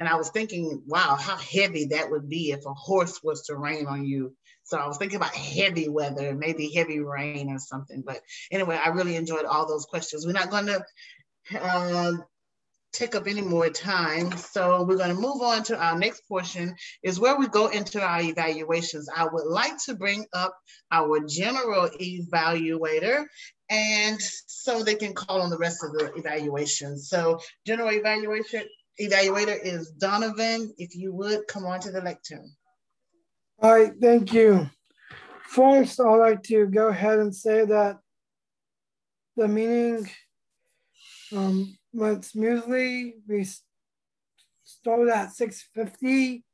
and I was thinking, wow, how heavy that would be if a horse was to rain on you. So I was thinking about heavy weather, maybe heavy rain or something. But anyway, I really enjoyed all those questions. We're not going to uh, take up any more time. So we're going to move on to our next portion is where we go into our evaluations. I would like to bring up our general evaluator and so they can call on the rest of the evaluations. So general evaluation evaluator is Donovan. If you would come on to the lectern. All right, thank you. First, I'd like to go ahead and say that the meaning um, went smoothly. We started at 6.50.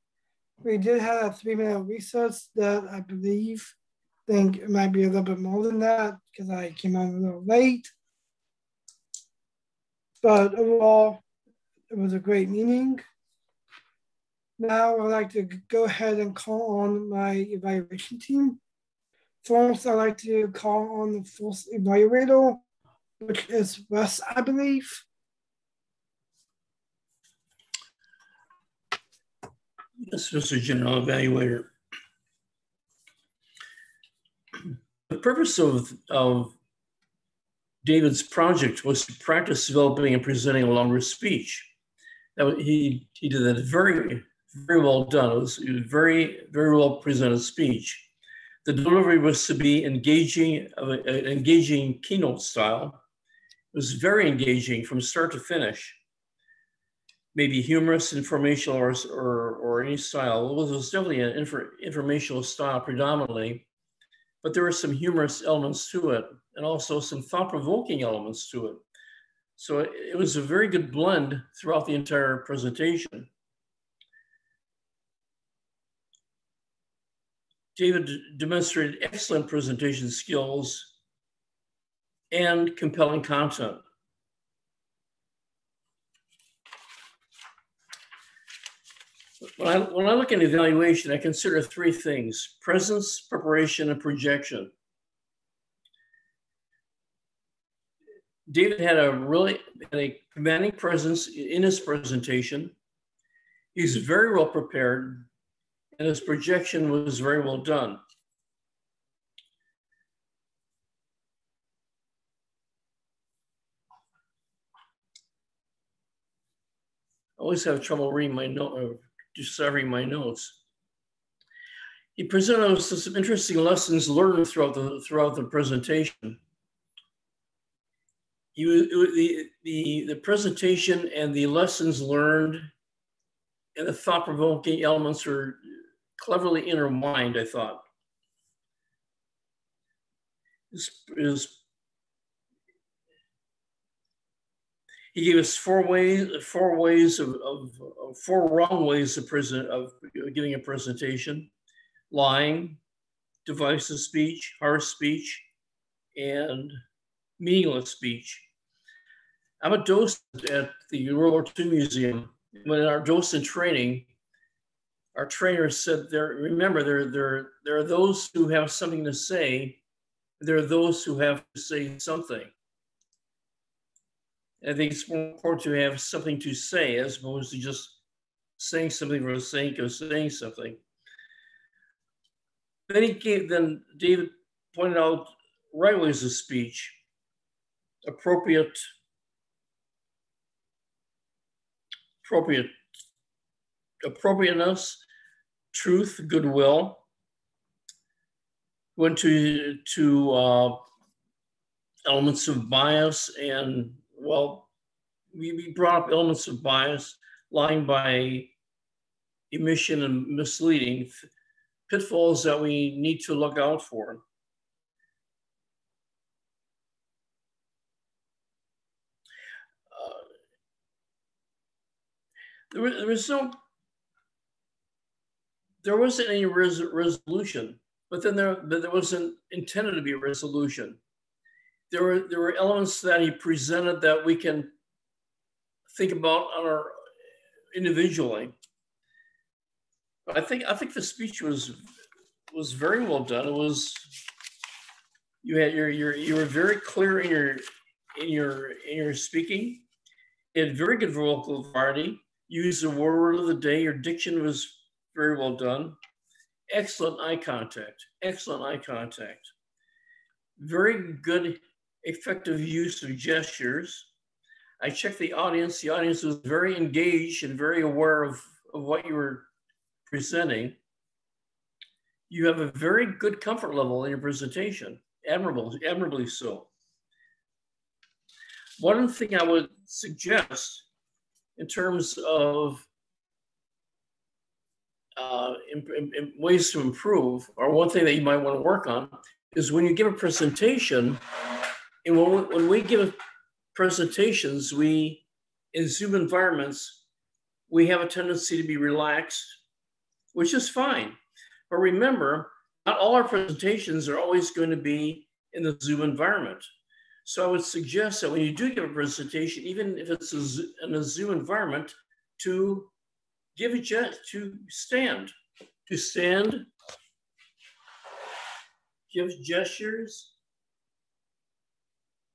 We did have a three minute recess that I believe, think it might be a little bit more than that because I came on a little late. But overall, it was a great meeting. Now I'd like to go ahead and call on my evaluation team. First, I'd like to call on the first evaluator, which is Wes, I believe. Yes, Mr. General Evaluator. The purpose of, of David's project was to practice developing and presenting a longer speech. That he, he did that very, very well done. It was, was very, very well presented speech. The delivery was to be engaging, uh, engaging keynote style. It was very engaging from start to finish. Maybe humorous, informational, or, or, or any style. It was, it was definitely an inf informational style predominantly, but there were some humorous elements to it and also some thought-provoking elements to it. So it, it was a very good blend throughout the entire presentation. David demonstrated excellent presentation skills and compelling content. When I, when I look at evaluation, I consider three things, presence, preparation, and projection. David had a really had a commanding presence in his presentation. He's very well prepared, and his projection was very well done. I always have trouble reading my note, or uh, deciphering my notes. He presented us some interesting lessons learned throughout the throughout the presentation. He, the, the, the presentation and the lessons learned and the thought-provoking elements were cleverly intertwined, I thought. Is he gave us four ways, four ways of, of, of, four wrong ways of of giving a presentation: lying, divisive speech, harsh speech, and meaningless speech. I'm a docent at the World War II Museum. When our docent training, our trainers said there remember there there there are those who have something to say. There are those who have to say something. I think it's more important to have something to say as opposed to just saying something for the sake of saying something. Then he gave then david pointed out right ways of speech appropriate appropriate appropriateness truth, goodwill. Went to to uh, elements of bias and well, we, we brought up elements of bias, lying by emission and misleading, pitfalls that we need to look out for. Uh, there, was, there was no there wasn't any res resolution, but then there, but there wasn't intended to be a resolution. There were there were elements that he presented that we can think about on our individually. I think I think the speech was was very well done. It was you had your your you were very clear in your in your in your speaking. You had very good vocal variety. Used the word of the day. Your diction was very well done. Excellent eye contact. Excellent eye contact. Very good, effective use of gestures. I checked the audience. The audience was very engaged and very aware of, of what you were presenting. You have a very good comfort level in your presentation. Admirable, admirably so. One thing I would suggest in terms of uh, in, in, ways to improve, or one thing that you might want to work on, is when you give a presentation, and when we, when we give presentations, we, in Zoom environments, we have a tendency to be relaxed, which is fine. But remember, not all our presentations are always going to be in the Zoom environment. So I would suggest that when you do give a presentation, even if it's a, in a Zoom environment, to give a jet to stand, to stand, give gestures,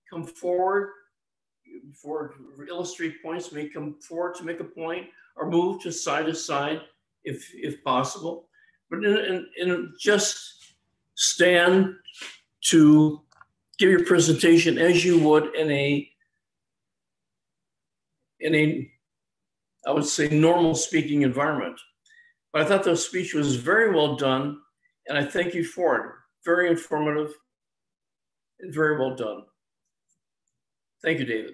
come forward for illustrate points, may come forward to make a point, or move to side to side if if possible. But in, in, in just stand to give your presentation as you would in a in a I would say normal speaking environment. But I thought the speech was very well done, and I thank you for it. Very informative and very well done. Thank you, David.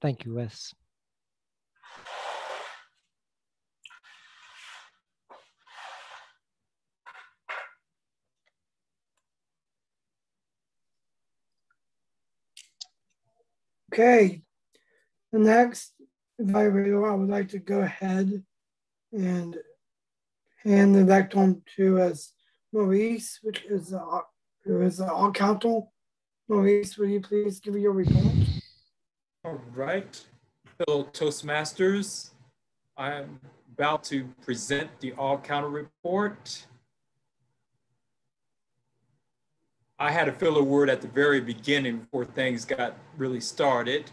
Thank you, Wes. Okay, the next evaluator, I would like to go ahead and hand the baton to as Maurice, which is the, who is the all counsel. Maurice, will you please give your report? All right, fellow Toastmasters, I'm about to present the all counter report. I had a filler word at the very beginning before things got really started.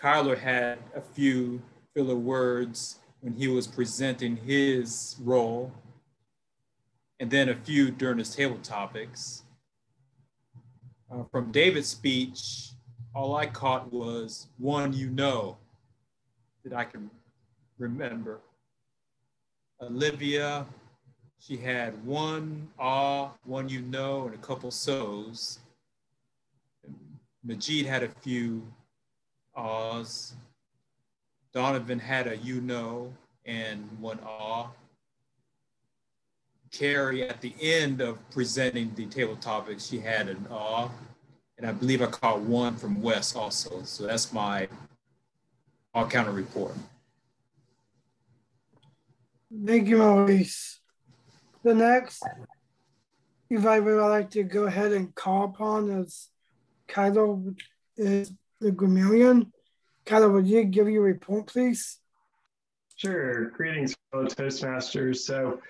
Kyler had a few filler words when he was presenting his role, and then a few during his table topics. Uh, from David's speech, all I caught was one you know that I can remember. Olivia she had one ah, one you know, and a couple so's. Majid had a few ahs. Donovan had a you know and one ah. Carrie, at the end of presenting the table topics, she had an ah. And I believe I caught one from Wes also. So that's my all counter report. Thank you, Maurice. The next if I would like to go ahead and call upon is Kyler is the grammarian. Kyler, would you give your report, please? Sure. Greetings, fellow Toastmasters. So,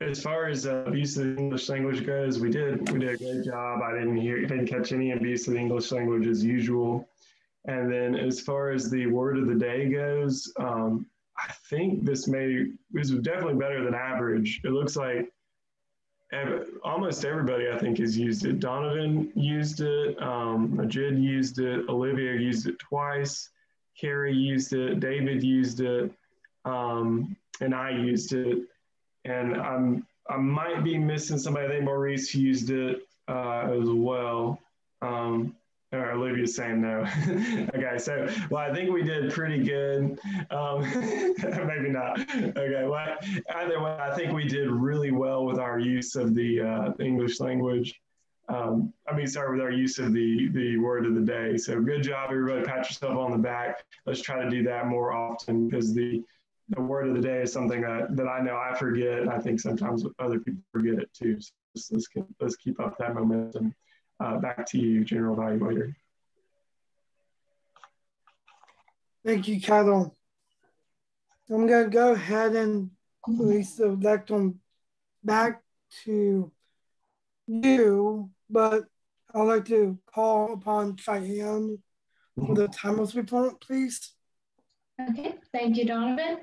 as far as uh, abuse of the English language goes, we did we did a great job. I didn't hear didn't catch any abuse of the English language as usual. And then as far as the word of the day goes, um, I think this may this was definitely better than average. It looks like almost everybody I think has used it. Donovan used it, um, Majid used it, Olivia used it twice, Carrie used it, David used it, um, and I used it. And I'm I might be missing somebody. I think Maurice used it uh, as well. Um, or Olivia's saying no. okay, so well, I think we did pretty good. Um, maybe not. Okay, well, either way, I think we did really well with our use of the uh, English language. Um, I mean, sorry, with our use of the the word of the day. So good job, everybody. Pat yourself on the back. Let's try to do that more often because the the word of the day is something that, that I know I forget. I think sometimes other people forget it too. So let's, let's, let's keep up that momentum. Uh, back to you, General Evaluator. Thank you, Kyler. I'm going to go ahead and release the lectern back to you, but I'd like to call upon Cheyenne for the timeless report, please. Okay, thank you, Donovan.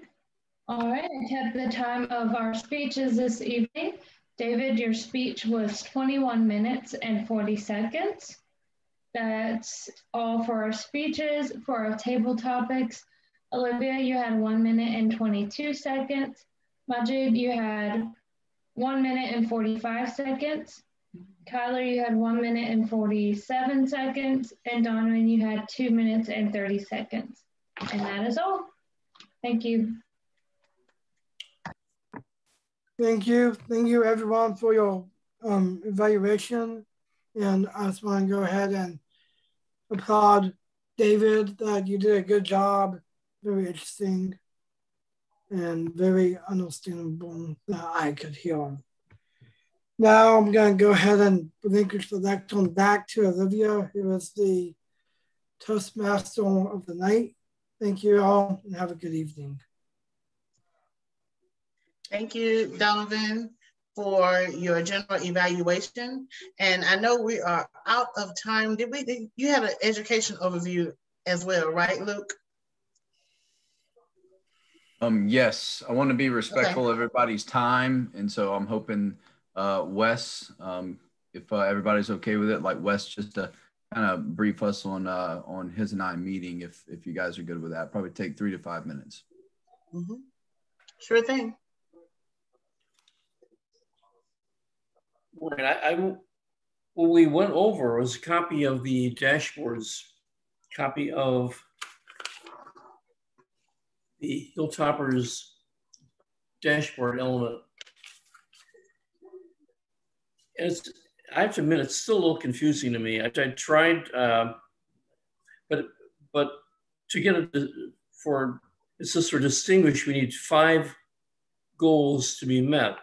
All right, at the time of our speeches this evening, David, your speech was 21 minutes and 40 seconds. That's all for our speeches. For our table topics, Olivia, you had one minute and 22 seconds. Majid, you had one minute and 45 seconds. Kyler, you had one minute and 47 seconds. And Donovan, you had two minutes and 30 seconds. And that is all. Thank you. Thank you. Thank you everyone for your um, evaluation. And I just want to go ahead and applaud David that you did a good job, very interesting, and very understandable that I could hear. Now I'm going to go ahead and relinquish the lectern back to Olivia, who is the Toastmaster of the night. Thank you all and have a good evening. Thank you, Donovan, for your general evaluation. And I know we are out of time. Did we, did, you had an education overview as well, right, Luke? Um, yes, I want to be respectful okay. of everybody's time. And so I'm hoping uh, Wes, um, if uh, everybody's okay with it, like Wes, just to kind of brief us on uh, on his and I meeting, if if you guys are good with that. Probably take three to five minutes. Mm -hmm. Sure thing. Right. I, I what we went over was a copy of the dashboards, copy of the Hilltoppers dashboard element. And it's, I have to admit, it's still a little confusing to me. I, I tried, uh, but but to get it for it's just for distinguish, we need five goals to be met.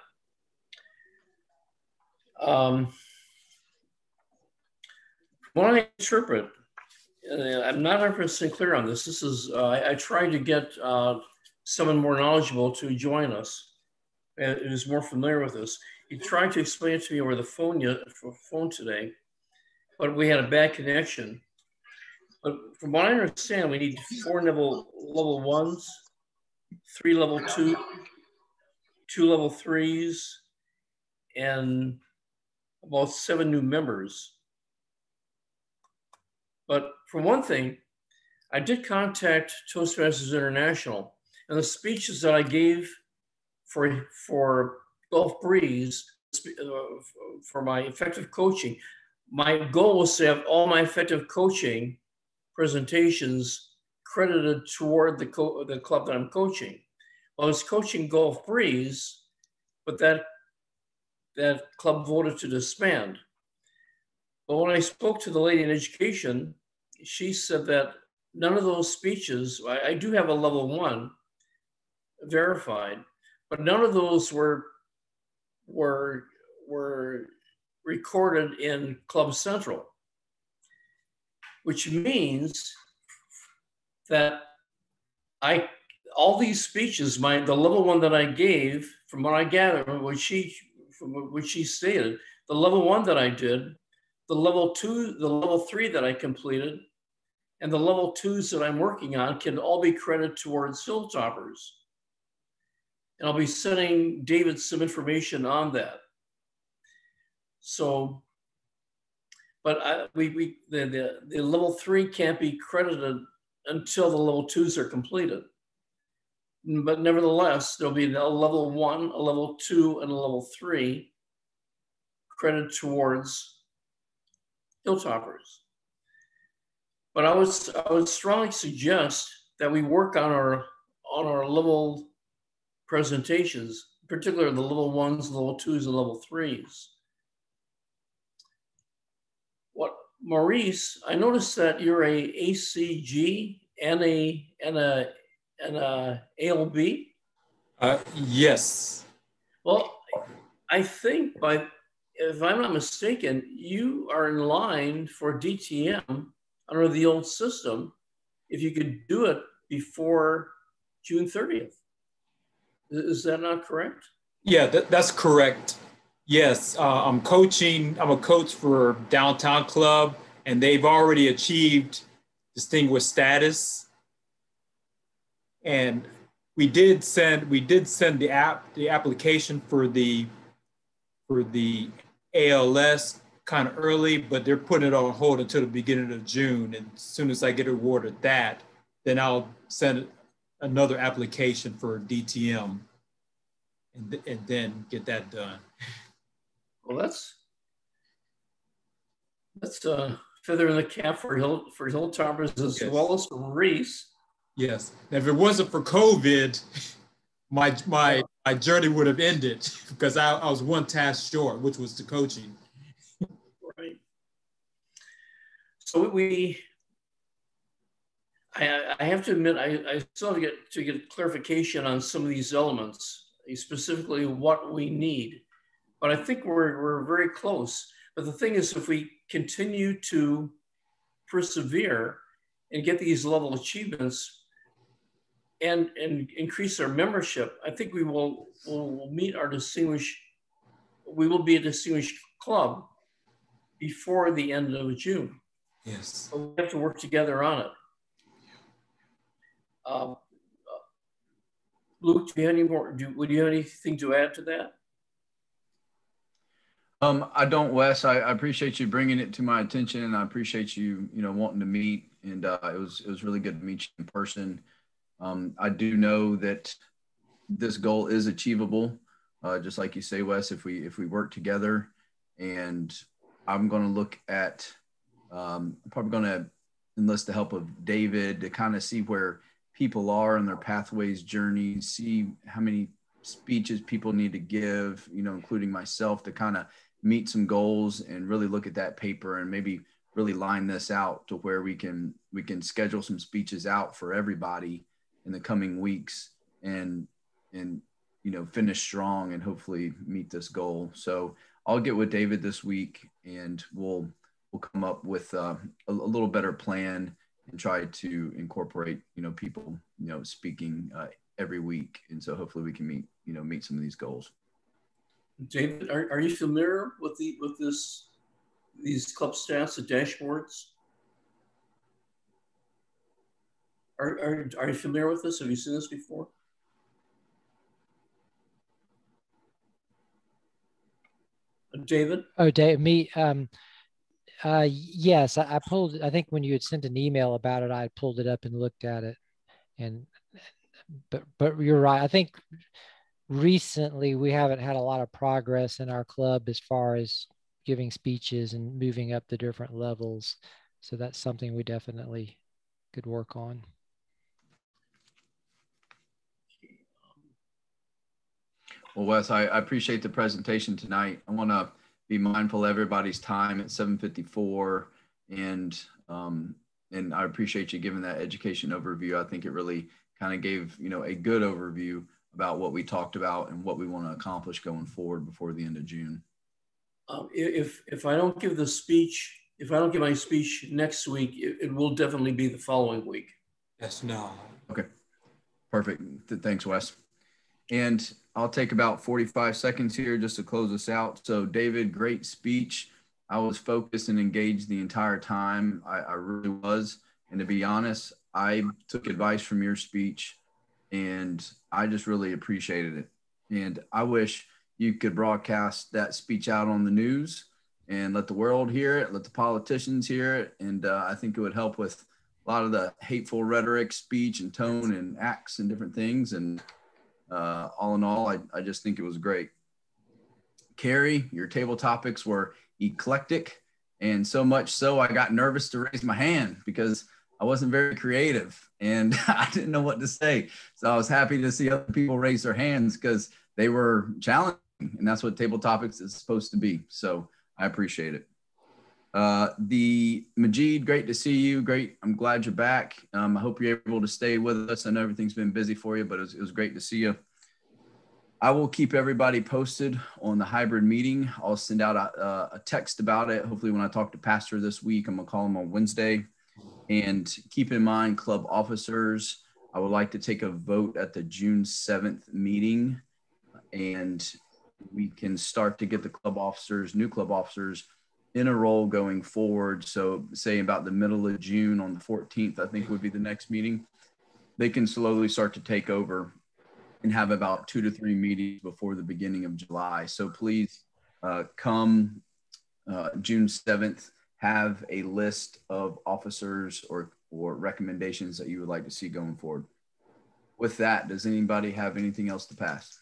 Um, what I interpret, uh, I'm not 100% clear on this. This is, uh, I, tried to get uh, someone more knowledgeable to join us, and who's more familiar with this. He tried to explain it to me over the phone, phone today, but we had a bad connection. But from what I understand, we need four level level ones, three level two, two level threes, and about seven new members. But for one thing, I did contact Toastmasters International, and the speeches that I gave for for Gulf Breeze for my effective coaching, my goal was to have all my effective coaching presentations credited toward the co- the club that I'm coaching. Well, I was coaching Gulf Breeze, but that that club voted to disband. But when I spoke to the lady in education, she said that none of those speeches, I, I do have a level one verified, but none of those were were were recorded in Club Central, which means that I all these speeches, my the level one that I gave, from what I gather, which she from which she stated, the level one that I did, the level two, the level three that I completed, and the level twos that I'm working on can all be credited towards Hilltoppers. And I'll be sending David some information on that. So, but I, we, we the, the, the level three can't be credited until the level twos are completed but nevertheless, there'll be a level one, a level two, and a level three credit towards Hilltoppers. But I would, I would strongly suggest that we work on our on our level presentations, particularly the level ones, level twos, and level threes. What Maurice, I noticed that you're a ACG and a and a and uh, ALB? Uh, yes. Well, I think by, if I'm not mistaken, you are in line for DTM under the old system if you could do it before June 30th. Is that not correct? Yeah, that, that's correct. Yes, uh, I'm coaching, I'm a coach for Downtown Club, and they've already achieved distinguished status and we did send we did send the app the application for the for the ALS kind of early, but they're putting it on hold until the beginning of June. And as soon as I get awarded that, then I'll send another application for DTM and, and then get that done. Well, that's that's a feather in the cap for Hill for Hilltoppers as yes. well as for Reese. Yes. If it wasn't for COVID, my my my journey would have ended because I, I was one task short, which was the coaching. right. So we I, I have to admit, I, I still have to get, to get clarification on some of these elements, specifically what we need. But I think we're, we're very close. But the thing is, if we continue to persevere and get these level achievements and, and increase our membership, I think we will, will meet our distinguished, we will be a distinguished club before the end of June. Yes. But we have to work together on it. Um, Luke, do you have any more? Do, would you have anything to add to that? Um, I don't, Wes. I, I, appreciate you bringing it to my attention, and I appreciate you, you know, wanting to meet. And uh, it was it was really good to meet you in person. Um, I do know that this goal is achievable, uh, just like you say, Wes. If we if we work together, and I'm going to look at, um, I'm probably going to enlist the help of David to kind of see where people are in their pathways journey, see how many speeches people need to give, you know, including myself to kind of meet some goals and really look at that paper and maybe really line this out to where we can we can schedule some speeches out for everybody in the coming weeks and and you know finish strong and hopefully meet this goal. So i'll get with david this week and we'll we'll come up with uh, a, a little better plan and try to incorporate you know people you know speaking uh, every week. And so hopefully we can meet you know meet some of these goals. David are, are you familiar with the with this these club stats the dashboards are, are, are you familiar with this have you seen this before david oh dave me um uh, yes, I, I, pulled. I think when you had sent an email about it, I pulled it up and looked at it, and but but you're right. I think recently we haven't had a lot of progress in our club as far as giving speeches and moving up the different levels. So that's something we definitely could work on. Well, Wes, I, I appreciate the presentation tonight. I want to be mindful of everybody's time at 754 and um, and I appreciate you giving that education overview. I think it really kind of gave you know a good overview about what we talked about and what we want to accomplish going forward before the end of June. Um, if if I don't give the speech, if I don't give my speech next week, it, it will definitely be the following week. Yes, no. Okay, perfect. Thanks, Wes. And I'll take about 45 seconds here just to close us out. So, David, great speech. I was focused and engaged the entire time. I, I really was. And to be honest, I took advice from your speech and I just really appreciated it. And I wish you could broadcast that speech out on the news and let the world hear it, let the politicians hear it. And uh, I think it would help with a lot of the hateful rhetoric, speech, and tone and acts and different things. And uh, all in all, I, I just think it was great. Carrie, your table topics were eclectic, and so much so I got nervous to raise my hand because I wasn't very creative and I didn't know what to say. So I was happy to see other people raise their hands because they were challenging, and that's what table topics is supposed to be. So I appreciate it. Uh, the Majid, great to see you. Great. I'm glad you're back. Um, I hope you're able to stay with us. I know everything's been busy for you, but it was, it was great to see you. I will keep everybody posted on the hybrid meeting. I'll send out a, a, text about it. Hopefully, when I talk to Pastor this week, I'm going to call him on Wednesday. And keep in mind, club officers, I would like to take a vote at the June 7th meeting. And we can start to get the club officers, new club officers, in a role going forward. So, say about the middle of June on the 14th, I think would be the next meeting. They can slowly start to take over and have about two to three meetings before the beginning of July. So, please uh, come uh, June 7th, have a list of officers or, or recommendations that you would like to see going forward. With that, does anybody have anything else to pass?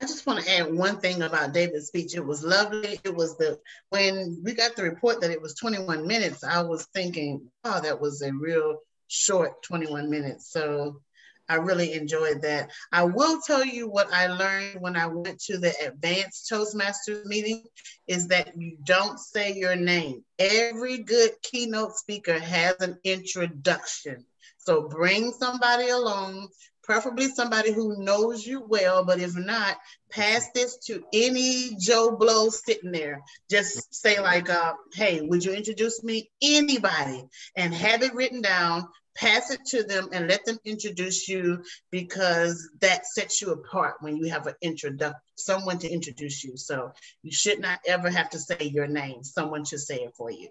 I just want to add one thing about David's speech. It was lovely. It was the when we got the report that it was 21 minutes, I was thinking, oh, that was a real short 21 minutes. So I really enjoyed that. I will tell you what I learned when I went to the advanced Toastmasters meeting is that you don't say your name. Every good keynote speaker has an introduction. So bring somebody along, preferably somebody who knows you well, but if not, pass this to any Joe Blow sitting there. Just say like, uh, hey, would you introduce me? Anybody, and have it written down pass it to them and let them introduce you because that sets you apart when you have an introduction, someone to introduce you. So you should not ever have to say your name. Someone should say it for you.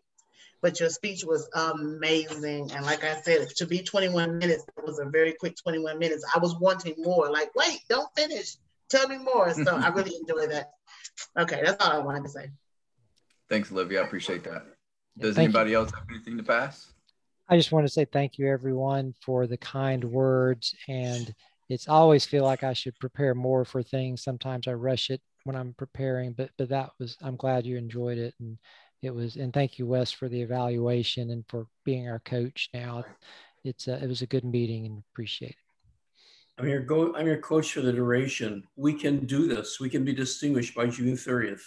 But your speech was amazing. And like I said, to be 21 minutes, it was a very quick 21 minutes. I was wanting more, like, wait, don't finish. Tell me more. So I really enjoyed that. Okay, that's all I wanted to say. Thanks, Olivia. I appreciate that. Does Thank anybody you. else have anything to pass? I just want to say thank you, everyone, for the kind words. And it's always feel like I should prepare more for things. Sometimes I rush it when I'm preparing, but but that was I'm glad you enjoyed it, and it was. And thank you, Wes, for the evaluation and for being our coach. Now, it's a, it was a good meeting, and appreciate it. I'm your go. I'm your coach for the duration. We can do this. We can be distinguished by June 30th.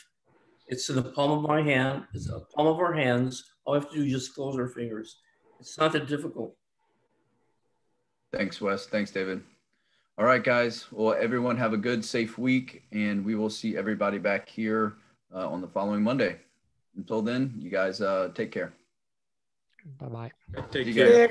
It's in the palm of my hand. It's the palm of our hands. All we have to do is just close our fingers. It's not that difficult. Thanks, Wes. Thanks, David. All right, guys. Well, everyone have a good, safe week, and we will see everybody back here uh, on the following Monday. Until then, you guys uh, take care. Bye bye. Take care.